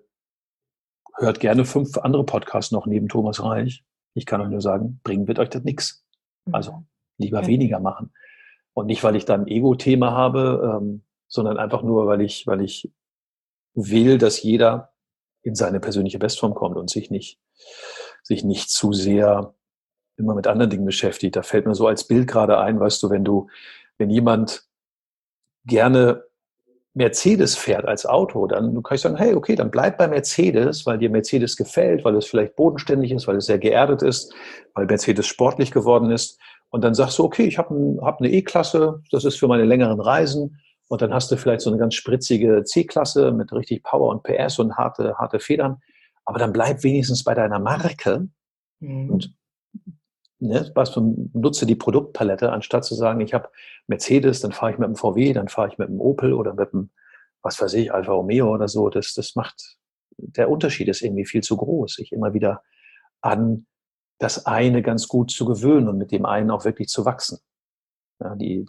B: hört gerne fünf andere Podcasts noch neben Thomas Reich. Ich kann euch nur sagen, bringen wird euch das nichts. Mhm. Also lieber ja. weniger machen. Und nicht, weil ich da ein Ego-Thema habe, ähm, sondern einfach nur, weil ich, weil ich will, dass jeder in seine persönliche Bestform kommt und sich nicht sich nicht zu sehr immer mit anderen Dingen beschäftigt. Da fällt mir so als Bild gerade ein, weißt du, wenn du, wenn jemand gerne Mercedes fährt als Auto, dann kann ich sagen, hey, okay, dann bleib bei Mercedes, weil dir Mercedes gefällt, weil es vielleicht bodenständig ist, weil es sehr geerdet ist, weil Mercedes sportlich geworden ist. Und dann sagst du, okay, ich habe ein, hab eine E-Klasse, das ist für meine längeren Reisen. Und dann hast du vielleicht so eine ganz spritzige C-Klasse mit richtig Power und PS und harte, harte Federn. Aber dann bleib wenigstens bei deiner Marke mhm. und ne, nutze die Produktpalette, anstatt zu sagen, ich habe Mercedes, dann fahre ich mit dem VW, dann fahre ich mit dem Opel oder mit dem, was weiß ich, Alfa Romeo oder so. Das, das macht, der Unterschied ist irgendwie viel zu groß, sich immer wieder an das eine ganz gut zu gewöhnen und mit dem einen auch wirklich zu wachsen. Ja, die,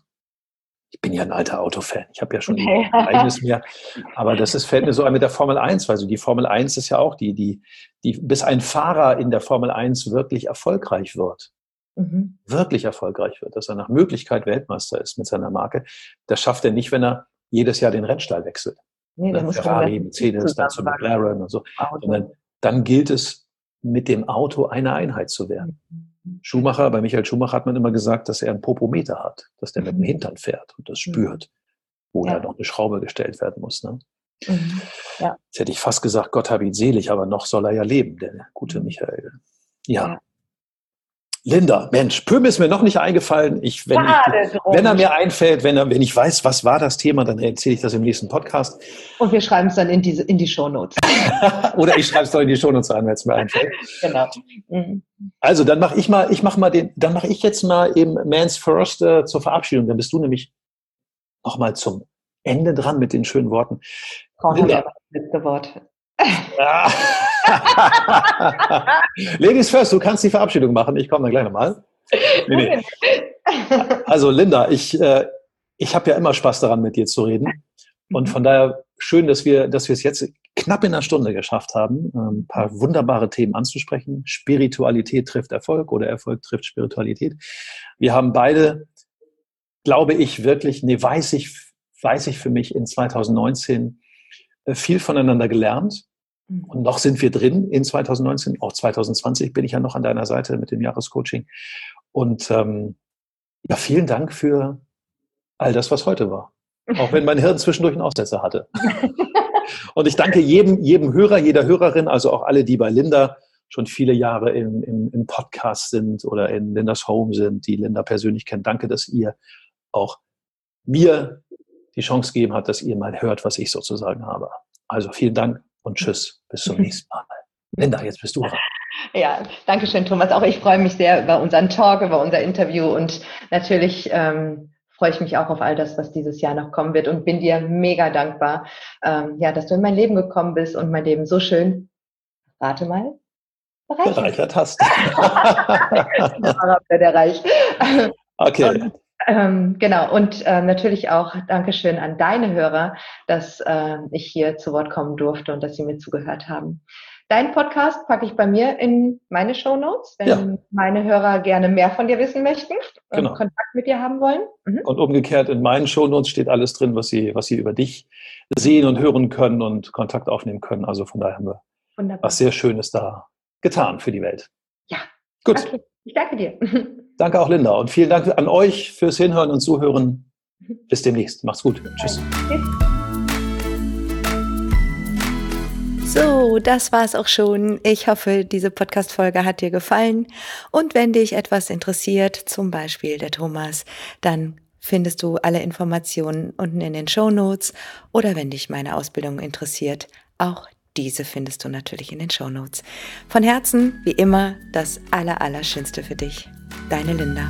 B: ich bin ja ein alter Autofan. Ich habe ja schon okay. eigenes mehr. Aber das ist, fällt mir so ein mit der Formel 1, weil so die Formel 1 ist ja auch die, die, die, bis ein Fahrer in der Formel 1 wirklich erfolgreich wird, mhm. wirklich erfolgreich wird, dass er nach Möglichkeit Weltmeister ist mit seiner Marke, das schafft er nicht, wenn er jedes Jahr den Rennstall wechselt. Nee, dann Ferrari, Mercedes, dann zu McLaren und so. Sondern dann gilt es, mit dem Auto eine Einheit zu werden. Mhm. Schumacher, bei Michael Schumacher hat man immer gesagt, dass er einen Popometer hat, dass der mit dem mhm. Hintern fährt und das mhm. spürt, wo ja. da noch eine Schraube gestellt werden muss. Ne? Mhm. Ja. Jetzt hätte ich fast gesagt, Gott habe ihn selig, aber noch soll er ja leben, der gute mhm. Michael. Ja. ja. Linda, Mensch, Pöhm ist mir noch nicht eingefallen. Ich, wenn, ich, wenn er mir einfällt, wenn, er, wenn ich weiß, was war das Thema, dann erzähle ich das im nächsten Podcast.
C: Und wir schreiben es dann in, diese, in die Shownotes.
B: Oder ich schreibe es doch in die Shownotes rein, wenn es mir einfällt. Genau. Mhm. Also dann mache ich mal, ich mache mal den, dann mache ich jetzt mal eben Man's First äh, zur Verabschiedung. Dann bist du nämlich noch mal zum Ende dran mit den schönen Worten.
C: Frauen Linda. das letzte Wort. Ja.
B: Ladies first, du kannst die Verabschiedung machen. Ich komme dann gleich nochmal. Nee, nee. Also Linda, ich, äh, ich habe ja immer Spaß daran, mit dir zu reden. Und von daher schön, dass wir, dass es jetzt knapp in einer Stunde geschafft haben, ähm, ein paar wunderbare Themen anzusprechen. Spiritualität trifft Erfolg oder Erfolg trifft Spiritualität. Wir haben beide, glaube ich, wirklich, nee, weiß ich, weiß ich für mich in 2019 äh, viel voneinander gelernt. Und noch sind wir drin in 2019, auch 2020 bin ich ja noch an deiner Seite mit dem Jahrescoaching. Und ähm, ja, vielen Dank für all das, was heute war. Auch wenn mein Hirn zwischendurch einen Aussetzer hatte. Und ich danke jedem, jedem Hörer, jeder Hörerin, also auch alle, die bei Linda schon viele Jahre im, im, im Podcast sind oder in Lindas Home sind, die Linda persönlich kennen. Danke, dass ihr auch mir die Chance gegeben habt, dass ihr mal hört, was ich sozusagen habe. Also vielen Dank und tschüss. Bis zum nächsten Mal. Linda, jetzt bist du dran.
C: Ja, danke schön, Thomas. Auch ich freue mich sehr über unseren Talk, über unser Interview und natürlich ähm, freue ich mich auch auf all das, was dieses Jahr noch kommen wird und bin dir mega dankbar, ähm, ja, dass du in mein Leben gekommen bist und mein Leben so schön, warte mal,
B: bereichert, bereichert hast.
C: der reicht. Okay. Und, ähm, genau, und äh, natürlich auch Dankeschön an deine Hörer, dass äh, ich hier zu Wort kommen durfte und dass sie mir zugehört haben. Dein Podcast packe ich bei mir in meine Show Notes, wenn ja. meine Hörer gerne mehr von dir wissen möchten und genau. Kontakt mit dir haben wollen.
B: Mhm. Und umgekehrt, in meinen Show Notes steht alles drin, was sie, was sie über dich sehen und hören können und Kontakt aufnehmen können. Also von daher haben wir Wunderbar. was sehr Schönes da getan für die Welt.
C: Ja. Gut. Okay. Ich danke dir.
B: Danke auch, Linda. Und vielen Dank an euch fürs Hinhören und Zuhören. Bis demnächst. Macht's gut. Tschüss.
A: So, das war's auch schon. Ich hoffe, diese Podcast-Folge hat dir gefallen. Und wenn dich etwas interessiert, zum Beispiel der Thomas, dann findest du alle Informationen unten in den Show Notes. Oder wenn dich meine Ausbildung interessiert, auch diese findest du natürlich in den Show Notes. Von Herzen, wie immer, das Allerallerschönste für dich. Deine Linda.